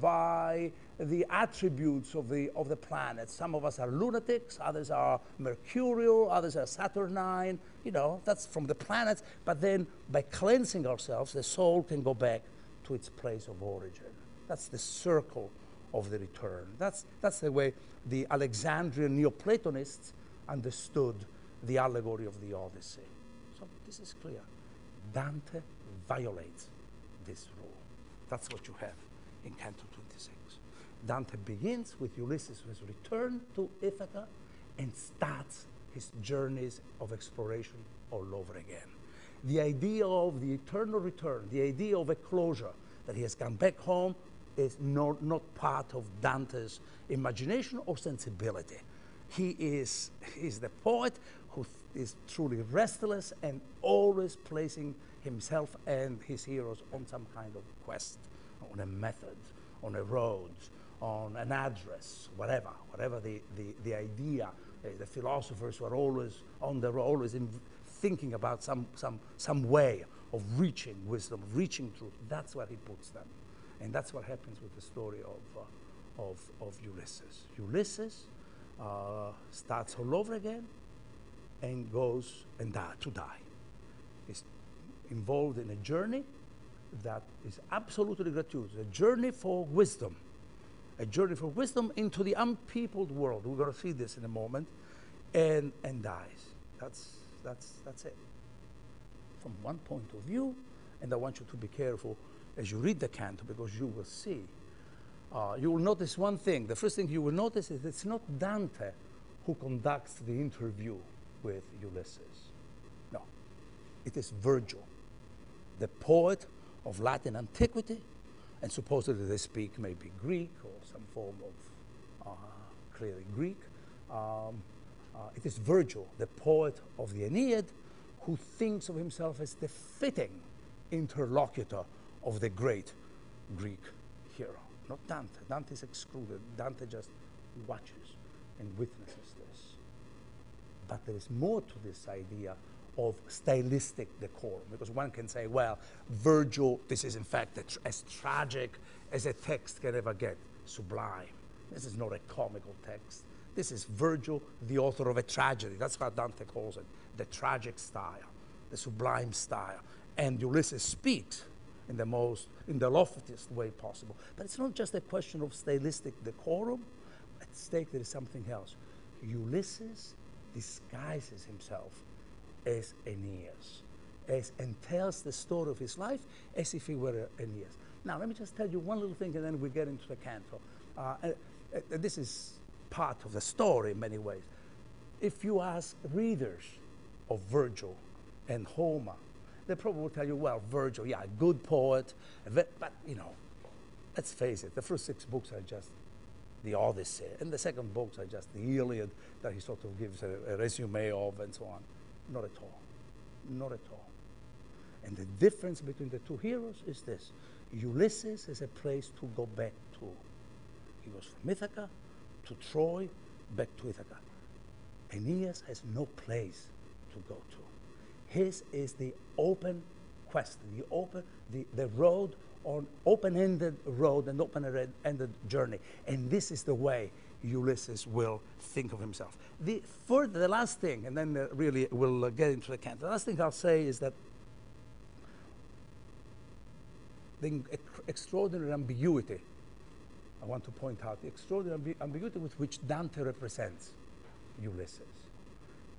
by the attributes of the, of the planets. Some of us are lunatics, others are mercurial, others are saturnine. You know, that's from the planets. But then by cleansing ourselves, the soul can go back to its place of origin. That's the circle of the return. That's, that's the way the Alexandrian Neoplatonists understood the allegory of the Odyssey. So this is clear. Dante violates this rule. That's what you have in Canto 26. Dante begins with Ulysses' return to Ithaca and starts his journeys of exploration all over again. The idea of the eternal return, the idea of a closure, that he has come back home, is not, not part of Dante's imagination or sensibility. He is, he's the poet who is truly restless and always placing himself and his heroes on some kind of quest, on a method, on a road, on an address, whatever, whatever the, the, the idea. Uh, the philosophers were always on the road, always in thinking about some, some, some way of reaching wisdom, of reaching truth. That's where he puts them. And that's what happens with the story of, uh, of, of Ulysses. Ulysses uh, starts all over again and goes and die, to die. He's involved in a journey that is absolutely gratuitous, a journey for wisdom, a journey for wisdom into the unpeopled world. We're going to see this in a moment, and, and dies. That's, that's, that's it. From one point of view, and I want you to be careful as you read the canto because you will see. Uh, you will notice one thing. The first thing you will notice is it's not Dante who conducts the interview with Ulysses. No, it is Virgil, the poet of Latin antiquity, and supposedly they speak maybe Greek or some form of uh, clearly Greek. Um, uh, it is Virgil, the poet of the Aeneid, who thinks of himself as the fitting interlocutor of the great Greek hero. Not Dante. Dante is excluded. Dante just watches and witnesses this. But there is more to this idea of stylistic decorum, because one can say, well, Virgil, this is in fact tra as tragic as a text can ever get, sublime. This is not a comical text. This is Virgil, the author of a tragedy. That's how Dante calls it, the tragic style, the sublime style. And Ulysses speaks in the most, in the loftiest way possible. But it's not just a question of stylistic decorum. At stake there is something else. Ulysses disguises himself as Aeneas, as, and tells the story of his life as if he were Aeneas. Now, let me just tell you one little thing, and then we get into the canto. Uh, uh, uh, this is part of the story in many ways. If you ask readers of Virgil and Homer, they probably will tell you, well, Virgil, yeah, good poet, but, you know, let's face it, the first six books are just the Odyssey, and the second books are just the Iliad that he sort of gives a, a resume of and so on. Not at all. Not at all. And the difference between the two heroes is this Ulysses is a place to go back to. He was from Ithaca to Troy, back to Ithaca. Aeneas has no place to go to. His is the open quest, the open, the, the road on open-ended road and open-ended journey. And this is the way Ulysses will think of himself. The the last thing, and then uh, really we'll uh, get into the canto. The last thing I'll say is that the extraordinary ambiguity, I want to point out, the extraordinary ambi ambiguity with which Dante represents Ulysses.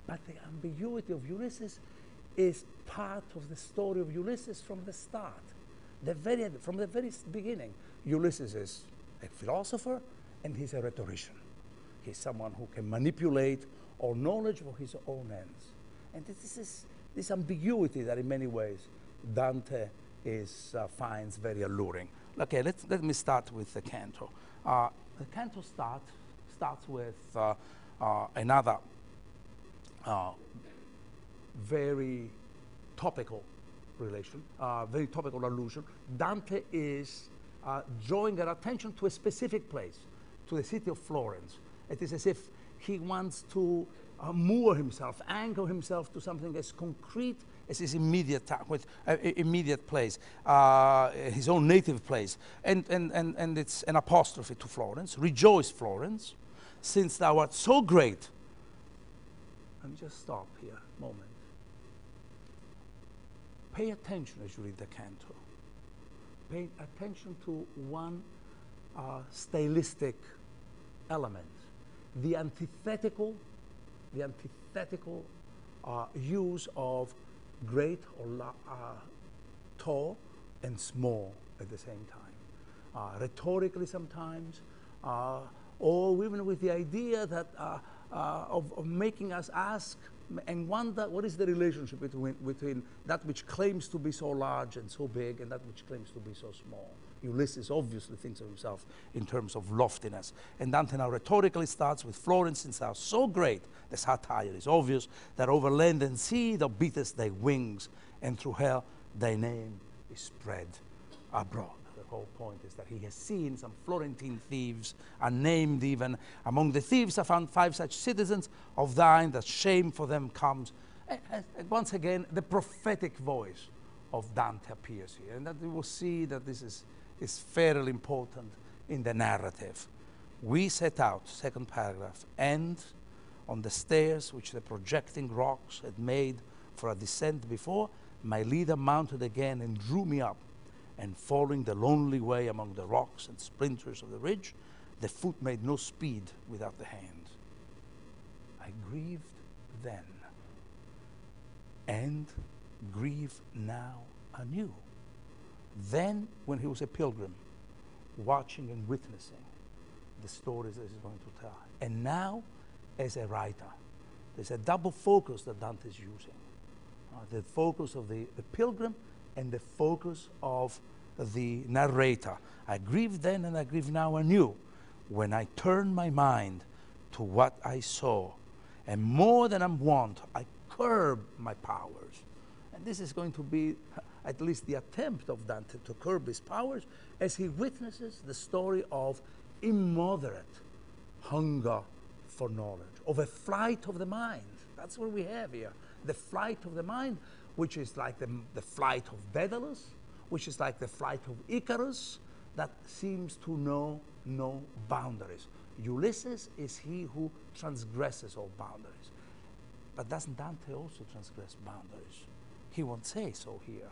But the ambiguity of Ulysses is part of the story of Ulysses from the start. The very, from the very beginning, Ulysses is a philosopher and he's a rhetorician. He's someone who can manipulate all knowledge for his own ends. And this is this ambiguity that in many ways Dante is, uh, finds very alluring. Okay, let's, let me start with the canto. Uh, the canto start, starts with uh, uh another uh, very topical relation, uh, very topical allusion. Dante is drawing our attention to a specific place, to the city of Florence. It is as if he wants to uh, moor himself, anchor himself to something as concrete as his immediate, with, uh, immediate place, uh, his own native place. And, and, and, and it's an apostrophe to Florence. Rejoice, Florence, since thou art so great. Let me just stop here a moment. Pay attention as you read the canto. Pay attention to one uh, stylistic element, the antithetical, the antithetical uh, use of great or uh, tall and small at the same time. Uh, rhetorically sometimes, uh, or even with the idea that uh, uh, of, of, making us ask and wonder what is the relationship between, between that which claims to be so large and so big and that which claims to be so small. Ulysses obviously thinks of himself in terms of loftiness. And Dante now rhetorically starts with Florence, since thou so great, the satire is obvious, that over land and sea thou beatest thy wings, and through hell thy name is spread abroad. The whole point is that he has seen some Florentine thieves, unnamed even. Among the thieves I found five such citizens of thine that shame for them comes. And once again, the prophetic voice of Dante appears here. And that we will see that this is is fairly important in the narrative. We set out, second paragraph, and on the stairs which the projecting rocks had made for a descent before, my leader mounted again and drew me up. And following the lonely way among the rocks and splinters of the ridge, the foot made no speed without the hand. I grieved then, and grieve now anew. Then, when he was a pilgrim, watching and witnessing the stories that he's going to tell. And now, as a writer, there's a double focus that Dante is using uh, the focus of the, the pilgrim and the focus of the narrator. I grieve then and I grieve now anew when I turn my mind to what I saw. And more than I'm wont, I curb my powers. And this is going to be at least the attempt of Dante to curb his powers as he witnesses the story of immoderate hunger for knowledge, of a flight of the mind. That's what we have here. The flight of the mind, which is like the, the flight of Daedalus, which is like the flight of Icarus, that seems to know no boundaries. Ulysses is he who transgresses all boundaries. But doesn't Dante also transgress boundaries? He won't say so here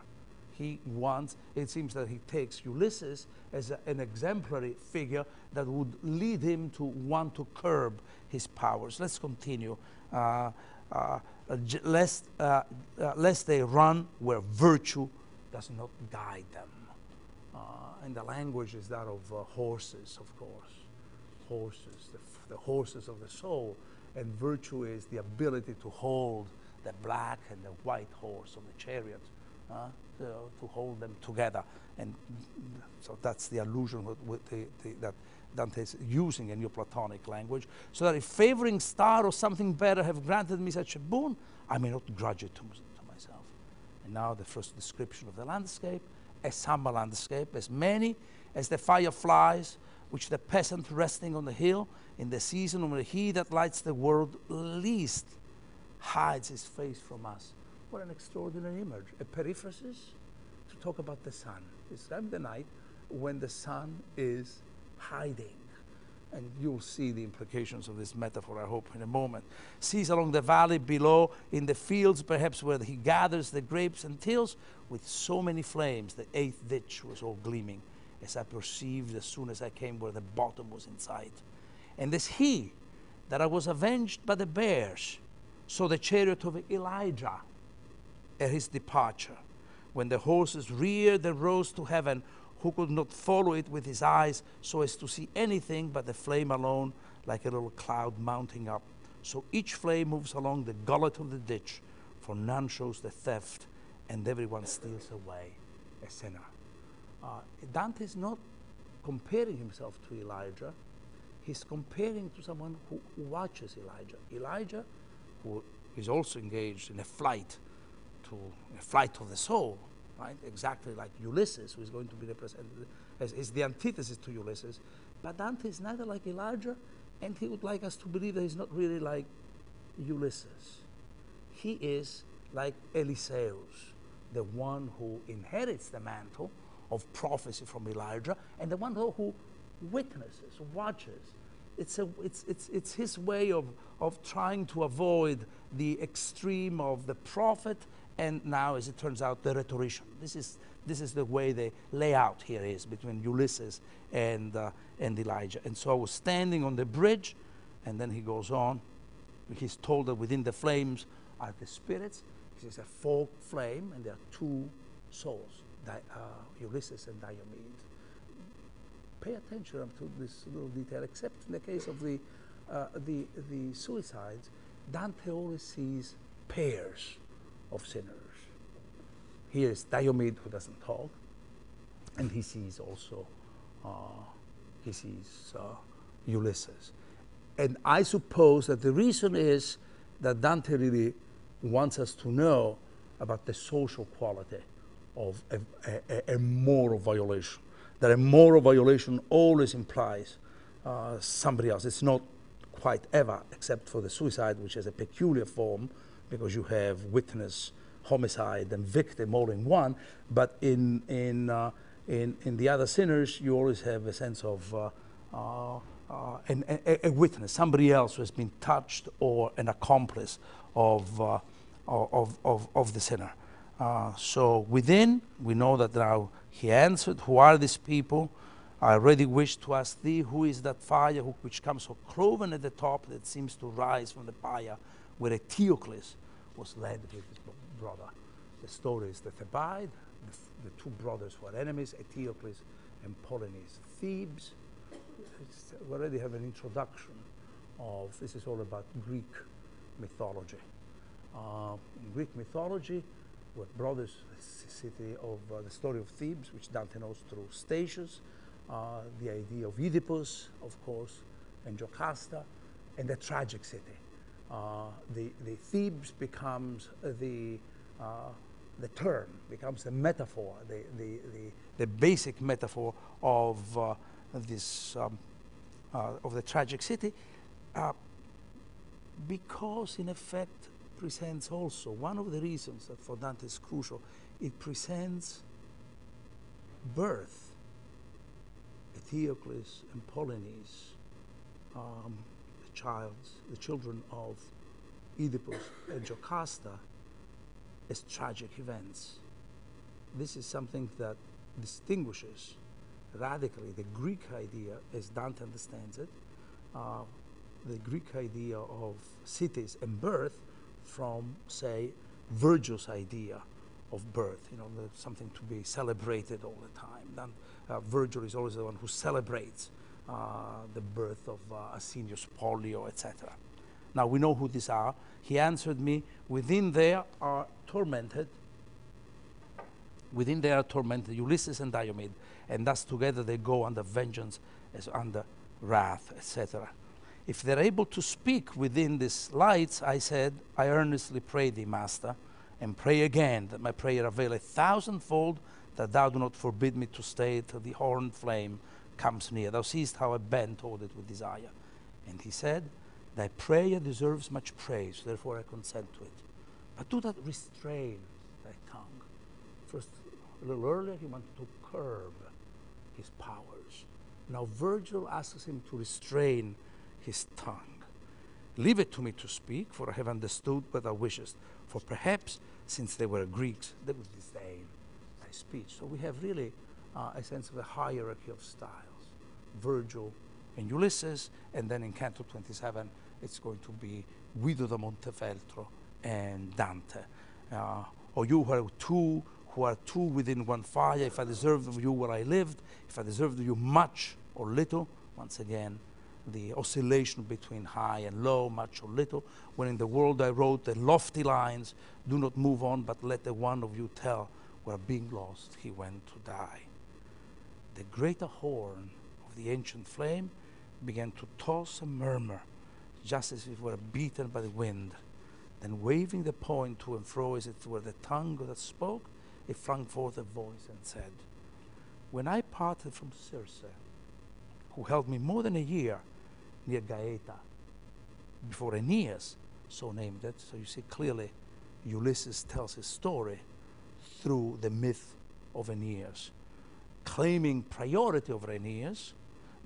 he wants, it seems that he takes Ulysses as a, an exemplary figure that would lead him to want to curb his powers. Let's continue. Uh, uh, lest, uh, uh, lest they run where virtue does not guide them. Uh, and the language is that of uh, horses, of course. Horses, the, the horses of the soul. And virtue is the ability to hold the black and the white horse of the chariot, uh, to, to, hold them together. And so that's the allusion with, with the, the, that Dante is using a Neoplatonic language. So that if favoring star or something better have granted me such a boon, I may not grudge it to, to myself. And now the first description of the landscape, a summer landscape, as many as the fireflies which the peasant resting on the hill in the season when he that lights the world least hides his face from us. What an extraordinary image. A periphrasis to talk about the sun. Describe the night when the sun is hiding. And you'll see the implications of this metaphor, I hope, in a moment. Sees along the valley below, in the fields perhaps where he gathers the grapes and tills, with so many flames, the eighth ditch was all gleaming, as I perceived as soon as I came where the bottom was in sight. And this he, that I was avenged by the bears, saw the chariot of Elijah at his departure. When the horses reared and rose to heaven, who could not follow it with his eyes so as to see anything but the flame alone, like a little cloud mounting up. So each flame moves along the gullet of the ditch, for none shows the theft, and everyone steals away a sinner. Uh, Dante is not comparing himself to Elijah, he's comparing to someone who watches Elijah. Elijah who is also engaged in a flight to a flight of the soul, right? Exactly like Ulysses, who is going to be represented as is the antithesis to Ulysses. But Dante is neither like Elijah, and he would like us to believe that he's not really like Ulysses. He is like Eliseus, the one who inherits the mantle of prophecy from Elijah, and the one who witnesses, watches, it's, a, it's, it's, it's his way of, of trying to avoid the extreme of the prophet and now, as it turns out, the rhetorician. This is, this is the way the layout here is between Ulysses and, uh, and Elijah. And so I was standing on the bridge, and then he goes on. He's told that within the flames are the spirits. He says a four flame, and there are two souls, Di- uh, Ulysses and Diomed pay attention to this little detail, except in the case of the, uh, the, the suicides, Dante always sees pairs of sinners. Here is Diomed who doesn't talk, and he sees also, uh, he sees uh, Ulysses. And I suppose that the reason is that Dante really wants us to know about the social quality of a, a, a moral violation that a moral violation always implies uh, somebody else. It's not quite ever, except for the suicide, which is a peculiar form because you have witness, homicide, and victim all in one. But in, in, uh, in, in the other sinners, you always have a sense of uh, uh, uh an, a, a, witness, somebody else who has been touched or an accomplice of, uh, of, of, of the sinner. So within, we know that now he answered, Who are these people? I already wish to ask thee, Who is that fire which comes so cloven at the top that seems to rise from the pyre where Eteocles was led with his brother? The story is the Thebaid, the, the two brothers who are enemies, Eteocles and Polynices. Thebes, we already have an introduction of this is all about Greek mythology. Uh, in Greek mythology, were brothers, the city of uh, the story of Thebes, which Dante knows through Statius, uh, the idea of Oedipus, of course, and Jocasta, and the tragic city. Uh, the, the Thebes becomes the, uh, the term, becomes the metaphor, the, the, the, the basic metaphor of uh, this, um, of the tragic city, because in effect presents also, one of the reasons that for Dante is crucial, it presents birth. Eteocles and Polynices, um, the child, the children of Oedipus and Jocasta, as tragic events. this is something that distinguishes radically the Greek idea as Dante understands it, uh, the Greek idea of cities and birth from, say, Virgil's idea of birth, you know, something to be celebrated all the time. Then, uh, Virgil is always the one who celebrates uh, the birth of uh, Asinius Pollio, etc. Now we know who these are. He answered me, within there are tormented, within there are tormented Ulysses and Diomed, and thus together they go under vengeance as under wrath, etc. If they're able to speak within these lights, I said, I earnestly pray thee, Master, and pray again that my prayer avail a thousandfold, that thou do not forbid me to stay till the horned flame comes near. Thou seest how I bend toward it with desire. And he said, Thy prayer deserves much praise, therefore I consent to it. But do not restrain thy tongue. First, a little earlier, he wanted to curb his powers. Now, Virgil asks him to restrain his tongue. Leave it to me to speak, for I have understood what thou wishest. For perhaps, since they were Greeks, they would disdain thy speech. So we have really uh, a sense of a hierarchy of styles. Virgil and Ulysses, and then in Canto 27, it's going to be Guido da Montefeltro and Dante. Uh, or you who are two, who are two within one fire, if I deserved of you where I lived, if I deserved of you much or little, once again, the oscillation between high and low, much or little. When in the world I wrote the lofty lines, do not move on, but let the one of you tell where being lost he went to die. The greater horn of the ancient flame began to toss and murmur, just as if it were beaten by the wind. Then waving the point to and fro as if it were the tongue that spoke, it flung forth a voice and said, When I parted from Circe, who held me more than a year near Gaeta, before Aeneas, so named it, so you see clearly Ulysses tells his story through the myth of Aeneas, claiming priority over Aeneas,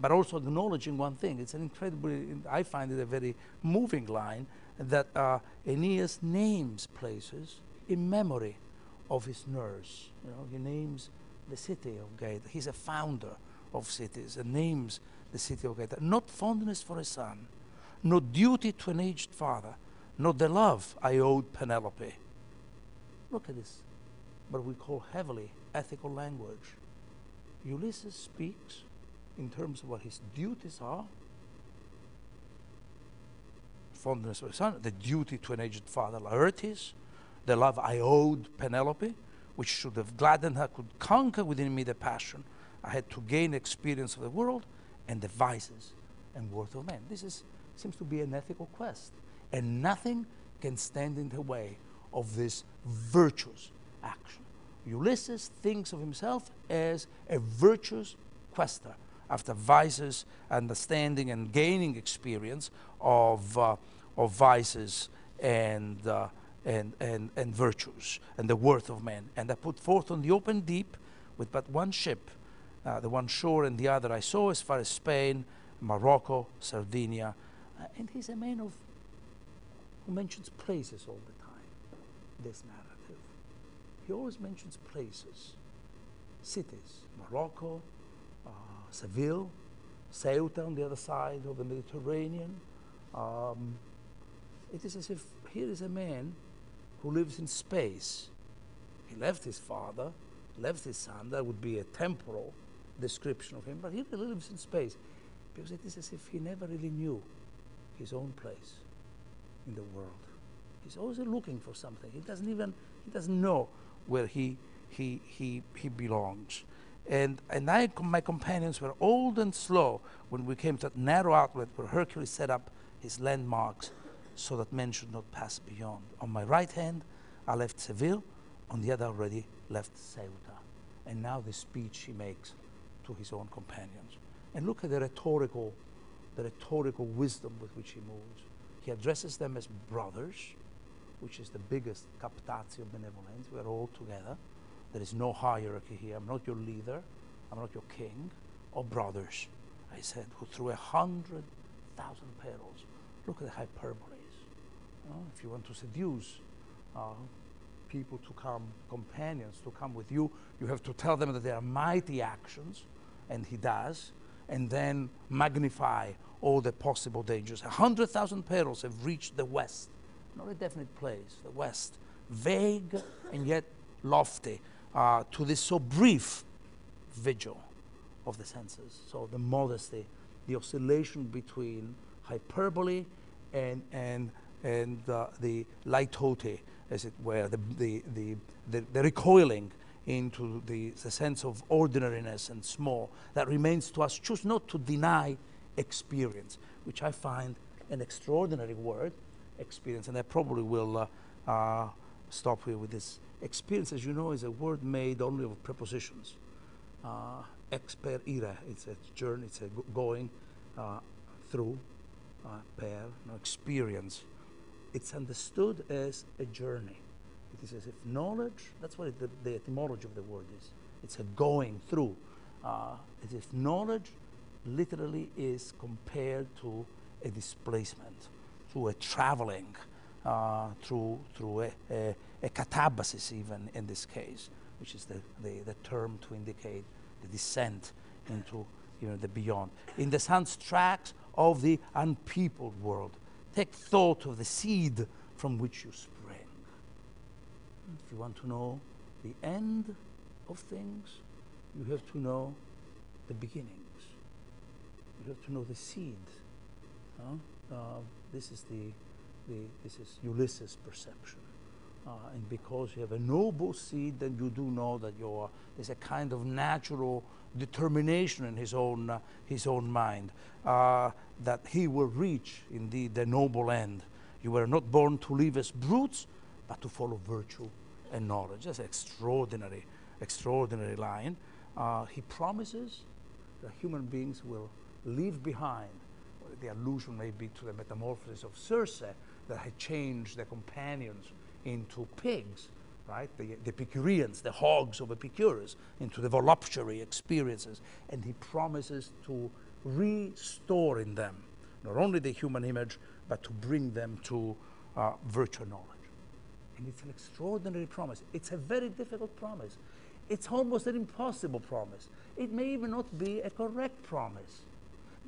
but also acknowledging one thing. It's an incredibly, I find it a very moving line that uh, Aeneas names places in memory of his nurse. You know, he names the city of Gaeta. He's a founder of cities and names the city of Gaeta. Not fondness for a son, not duty to an aged father, not the love I owed Penelope. Look at this, what we call heavily ethical language. Ulysses speaks in terms of what his duties are fondness for a son, the duty to an aged father, Laertes, the love I owed Penelope, which should have gladdened her, could conquer within me the passion I had to gain experience of the world and the vices and worth of men. This is, seems to be an ethical quest, and nothing can stand in the way of this virtuous action. Ulysses thinks of himself as a virtuous quester after vices, understanding, and gaining experience of, uh, of vices and, uh, and, and, and virtues and the worth of men. And I put forth on the open deep with but one ship, uh, the one shore and the other I saw as far as Spain, Morocco, Sardinia. Uh, and he's a man of who mentions places all the time, this narrative. He always mentions places, cities, Morocco, uh, Seville, Ceuta on the other side of the Mediterranean. Um, it is as if here is a man who lives in space. He left his father, left his son. That would be a temporal description of him, but he really lives in space because it is as if he never really knew his own place in the world. He's always looking for something. He doesn't even he doesn't know where he he he he belongs. And, and I, my companions were old and slow when we came to that narrow outlet where Hercules set up his landmarks so that men should not pass beyond. On my right hand, I left Seville. On the other, already left Ceuta. And now the speech he makes to his own companions. And look at the rhetorical, the rhetorical wisdom with which he moves. He addresses them as brothers, which is the biggest captatio benevolentiae. We are all together. There is no hierarchy here. I'm not your leader. I'm not your king. Or brothers, I said, who through a hundred thousand perils. Look at the hyperboles. If you want to seduce uh, people to come, companions to come with you. You have to tell them that they are mighty actions, and he does, and then magnify all the possible dangers. A hundred thousand perils have reached the west, not a definite place, the west, vague and yet lofty, uh, to this so brief vigil of the senses. So the modesty, the oscillation between hyperbole and, and, and uh, the litote, as it were, the, the, the, the, the recoiling into the, the sense of ordinariness and small that remains to us. Choose not to deny experience, which I find an extraordinary word, experience, and I probably will uh, uh, stop here with this. Experience, as you know, is a word made only of prepositions. Uh, exper ire, it's a journey, it's a going uh, through, uh, per, no, experience. It's understood as a journey. As if knowledge, that's what the, the, etymology of the word is. It's a going through. Uh, as if knowledge literally is compared to a displacement, to a traveling, uh, through, through a, a, a, catabasis even in this case, which is the, the, the term to indicate the descent into you know, the beyond. In the sun's tracks of the unpeopled world, take thought of the seed from which you sprang. If you want to know the end of things, you have to know the beginnings. You have to know the seed. Uh, this is the, the this is Ulysses' perception. Uh, and because you have a noble seed, then you do know that you're, there's a kind of natural determination in his own, uh, his own mind uh, that he will reach indeed the noble end. You were not born to live as brutes, but to follow virtue and knowledge. That's an extraordinary, extraordinary line. Uh, he promises that human beings will leave behind, the allusion may be to the metamorphosis of Circe that had changed their companions into pigs, right? The, the Epicureans, the hogs of Epicurus, into the voluptuary experiences. And he promises to restore in them not only the human image, but to bring them to uh, virtue knowledge. And it's an extraordinary promise. It's a very difficult promise. It's almost an impossible promise. It may even not be a correct promise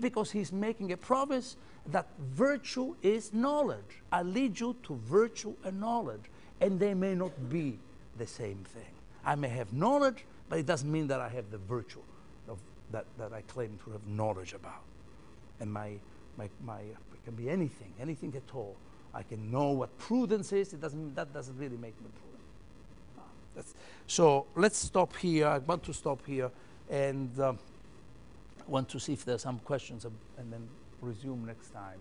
because he's making a promise that virtue is knowledge. I lead you to virtue and knowledge, and they may not be the same thing. I may have knowledge, but it doesn't mean that I have the virtue of that, that I claim to have knowledge about. And my, my, my, it can be anything, anything at all. I can know what prudence is. It doesn't, that doesn't really make me prudent. Ah, so let's stop here. I want to stop here and um, want to see if there are some questions and then resume next time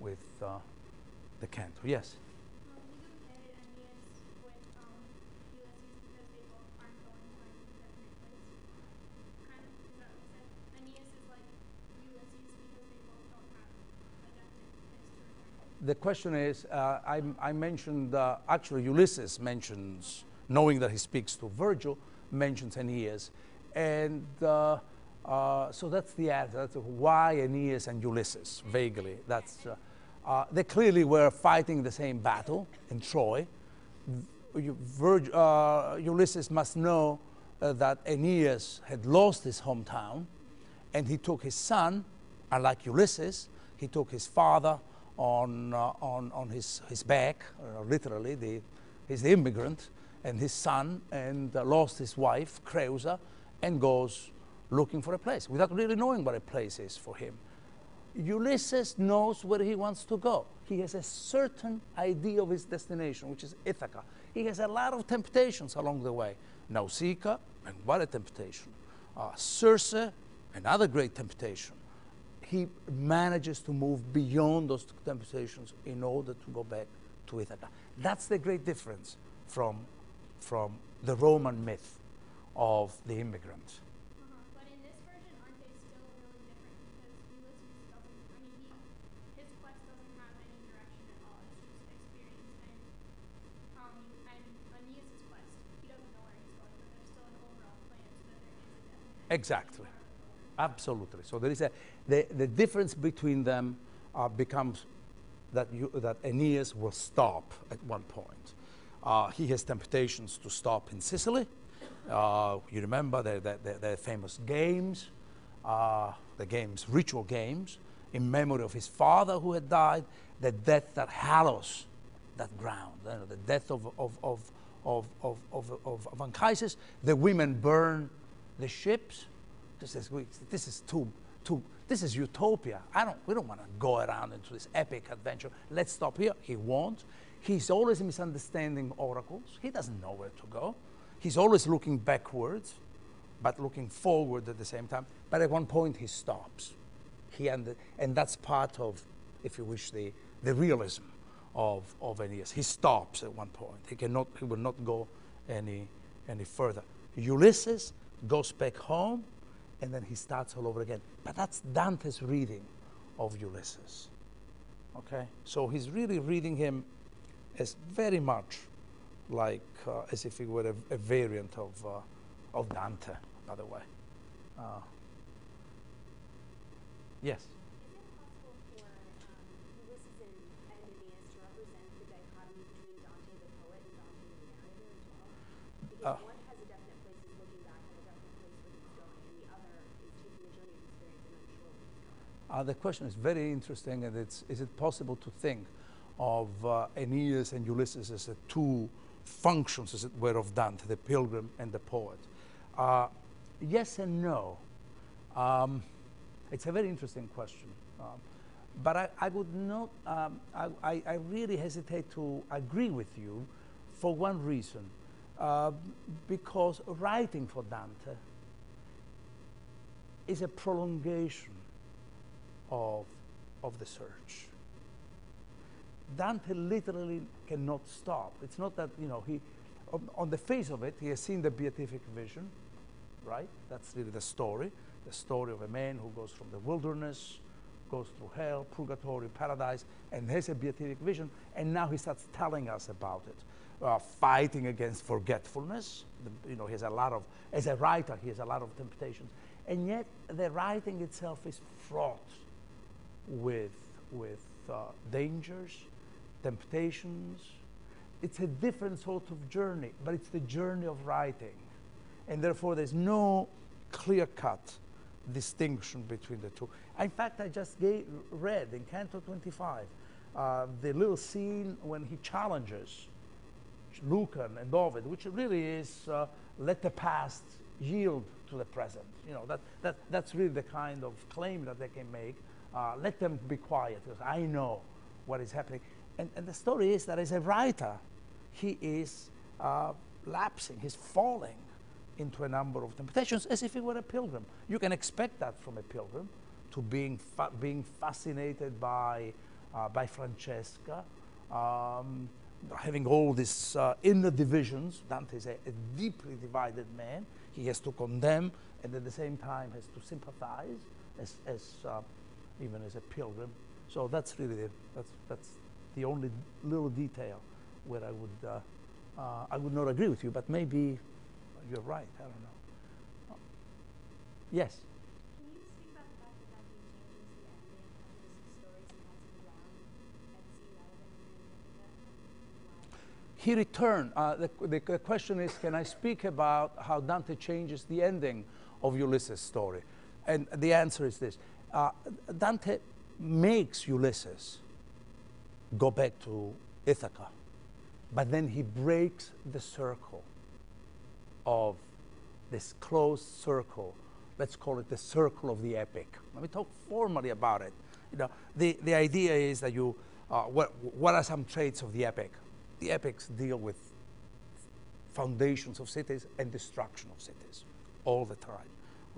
with uh, the canto. Yes? The question is, uh, I, I, mentioned, uh, actually Ulysses mentions, knowing that he speaks to Virgil, mentions Aeneas. And uh, uh so that's the answer. That's why Aeneas and Ulysses, vaguely. That's, uh, uh, they clearly were fighting the same battle in Troy. Ulysses must know that Aeneas had lost his hometown, and he took his son, unlike Ulysses, he took his father, on, uh, on, on his, his back, uh, literally, the, he's the immigrant, and his son, and uh, lost his wife, Creusa, and goes looking for a place without really knowing what a place is for him. Ulysses knows where he wants to go. He has a certain idea of his destination, which is Ithaca. He has a lot of temptations along the way. Nausicaa, and what a temptation. Uh, Circe, another great temptation he manages to move beyond those temptations in order to go back to Ithaca. That's the great difference from, from the Roman myth of the immigrants. Exactly. Absolutely. So there is a the, the difference between them uh, becomes that you, that Aeneas will stop at one point. Uh, he has temptations to stop in Sicily. Uh, you remember the, the, the, famous games, uh, the games, ritual games, in memory of his father who had died, the death that hallows that ground, you know, the death of, of, of, of, of, of, of Anchises. The women burn the ships. This is, this is too, too, this is utopia. I don't, we don't want to go around into this epic adventure. Let's stop here. He won't. He's always misunderstanding oracles. He doesn't know where to go. He's always looking backwards, but looking forward at the same time. But at one point, he stops. He and, and that's part of, if you wish, the, the realism of, of Aeneas. He stops at one point. He, cannot, he will not go any, any further. Ulysses goes back home, and then he starts all over again. But that's Dante's reading of Ulysses. Okay? So he's really reading him as very much like uh, as if he were a, a variant of, uh, of Dante, by the way. Uh, yes? Uh, uh, the question is very interesting, and it's is it possible to think of uh, Aeneas and Ulysses as the two functions, as it were, of Dante, the pilgrim and the poet? Uh, yes and no. Um, it's a very interesting question. Um, but I, I, would not, um, I, I, really hesitate to agree with you for one reason. Uh, because writing for Dante is a prolongation of, of the search. Dante literally cannot stop. It's not that, you know, he, on, the face of it, he has seen the beatific vision, right? That's really the story. The story of a man who goes from the wilderness, goes through hell, purgatory, paradise, and has a beatific vision, and now he starts telling us about it uh, fighting against forgetfulness. The, you know, he has a lot of, as a writer, he has a lot of temptations. And yet, the writing itself is fraught with, with uh, dangers, temptations. It's a different sort of journey, but it's the journey of writing. And therefore, there's no clear cut distinction between the two. In fact, I just gave, read in Canto 25 uh, the little scene when he challenges Lucan and Ovid, which really is uh, let the past yield to the present. You know, that, that, that's really the kind of claim that they can make. Uh, let them be quiet because I know what is happening. And, and the story is that as a writer, he is uh, lapsing, he's falling into a number of temptations as if he were a pilgrim. You can expect that from a pilgrim to being, fa being fascinated by, uh, by Francesca. Um, having all these uh, inner divisions. Dante is a, a, deeply divided man. He has to condemn and at the same time has to sympathize as, as uh, even as a pilgrim. So that's really the, that's, that's the only little detail where I would, uh, uh I would not agree with you, but maybe you're right. I don't know. yes. he returned. Uh, the, the, question is, can I speak about how Dante changes the ending of Ulysses' story? And the answer is this. Uh, Dante makes Ulysses go back to Ithaca, but then he breaks the circle of this closed circle. Let's call it the circle of the epic. Let me talk formally about it. You know, the, the idea is that you, uh, what, what are some traits of the epic? the epics deal with foundations of cities and destruction of cities all the time,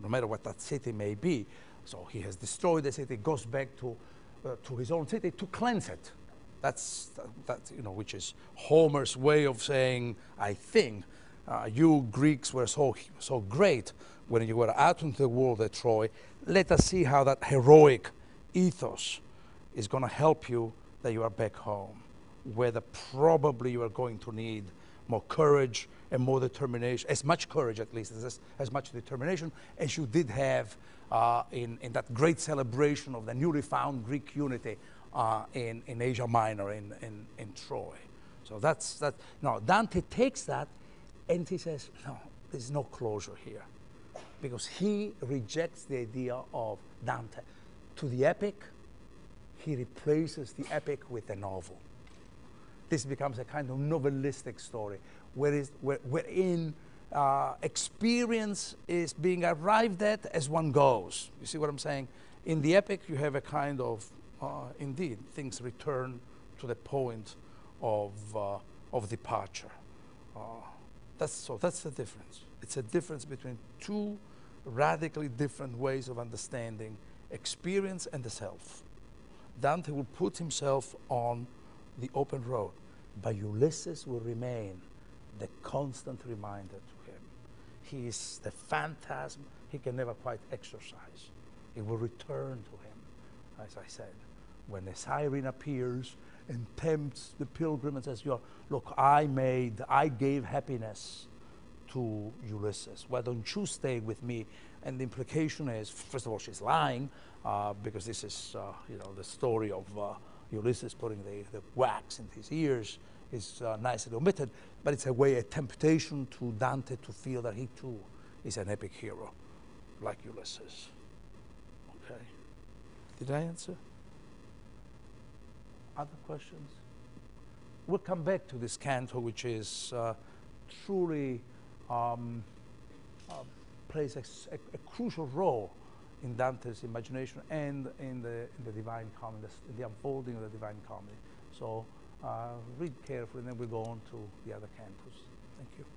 no matter what that city may be. So he has destroyed the city, goes back to, uh, to his own city to cleanse it. That's, that, you know, which is Homer's way of saying, I think, uh, you Greeks were so, so great when you were out into the world at Troy. Let us see how that heroic ethos is going to help you that you are back home whether probably you are going to need more courage and more determination, as much courage at least, as, as much determination as you did have uh, in, in that great celebration of the newly found Greek unity uh, in, in Asia Minor, in, in, Troy. So that's that. Now Dante takes that, and he says, no, there's no closure here, because he rejects the idea of Dante. To the epic, he replaces the epic with a novel. This becomes a kind of novelistic story, whereas, where, wherein uh, experience is being arrived at as one goes. You see what I'm saying? In the epic, you have a kind of, uh, indeed, things return to the point of, uh, of departure. Uh, that's, so that's the difference. It's a difference between two radically different ways of understanding experience and the self. Dante will put himself on the open road, but Ulysses will remain the constant reminder. He is the phantasm he can never quite exorcise. It will return to him, as I said. When the siren appears and tempts the pilgrim and says, Look, I made, I gave happiness to Ulysses. Why don't you stay with me? And the implication is, first of all, she's lying uh, because this is, uh, you know, the story of uh, Ulysses putting the, the wax in his ears is uh, nicely omitted, but it's a way, a temptation to Dante to feel that he too is an epic hero, like Ulysses. Okay. Did I answer? Other questions? We'll come back to this canto, which is uh, truly um, uh, plays a, a, a, crucial role in Dante's imagination and in the, in the Divine Comedy, the unfolding of the Divine Comedy. So Uh, read carefully, and then we'll go on to the other cantos. Thank you.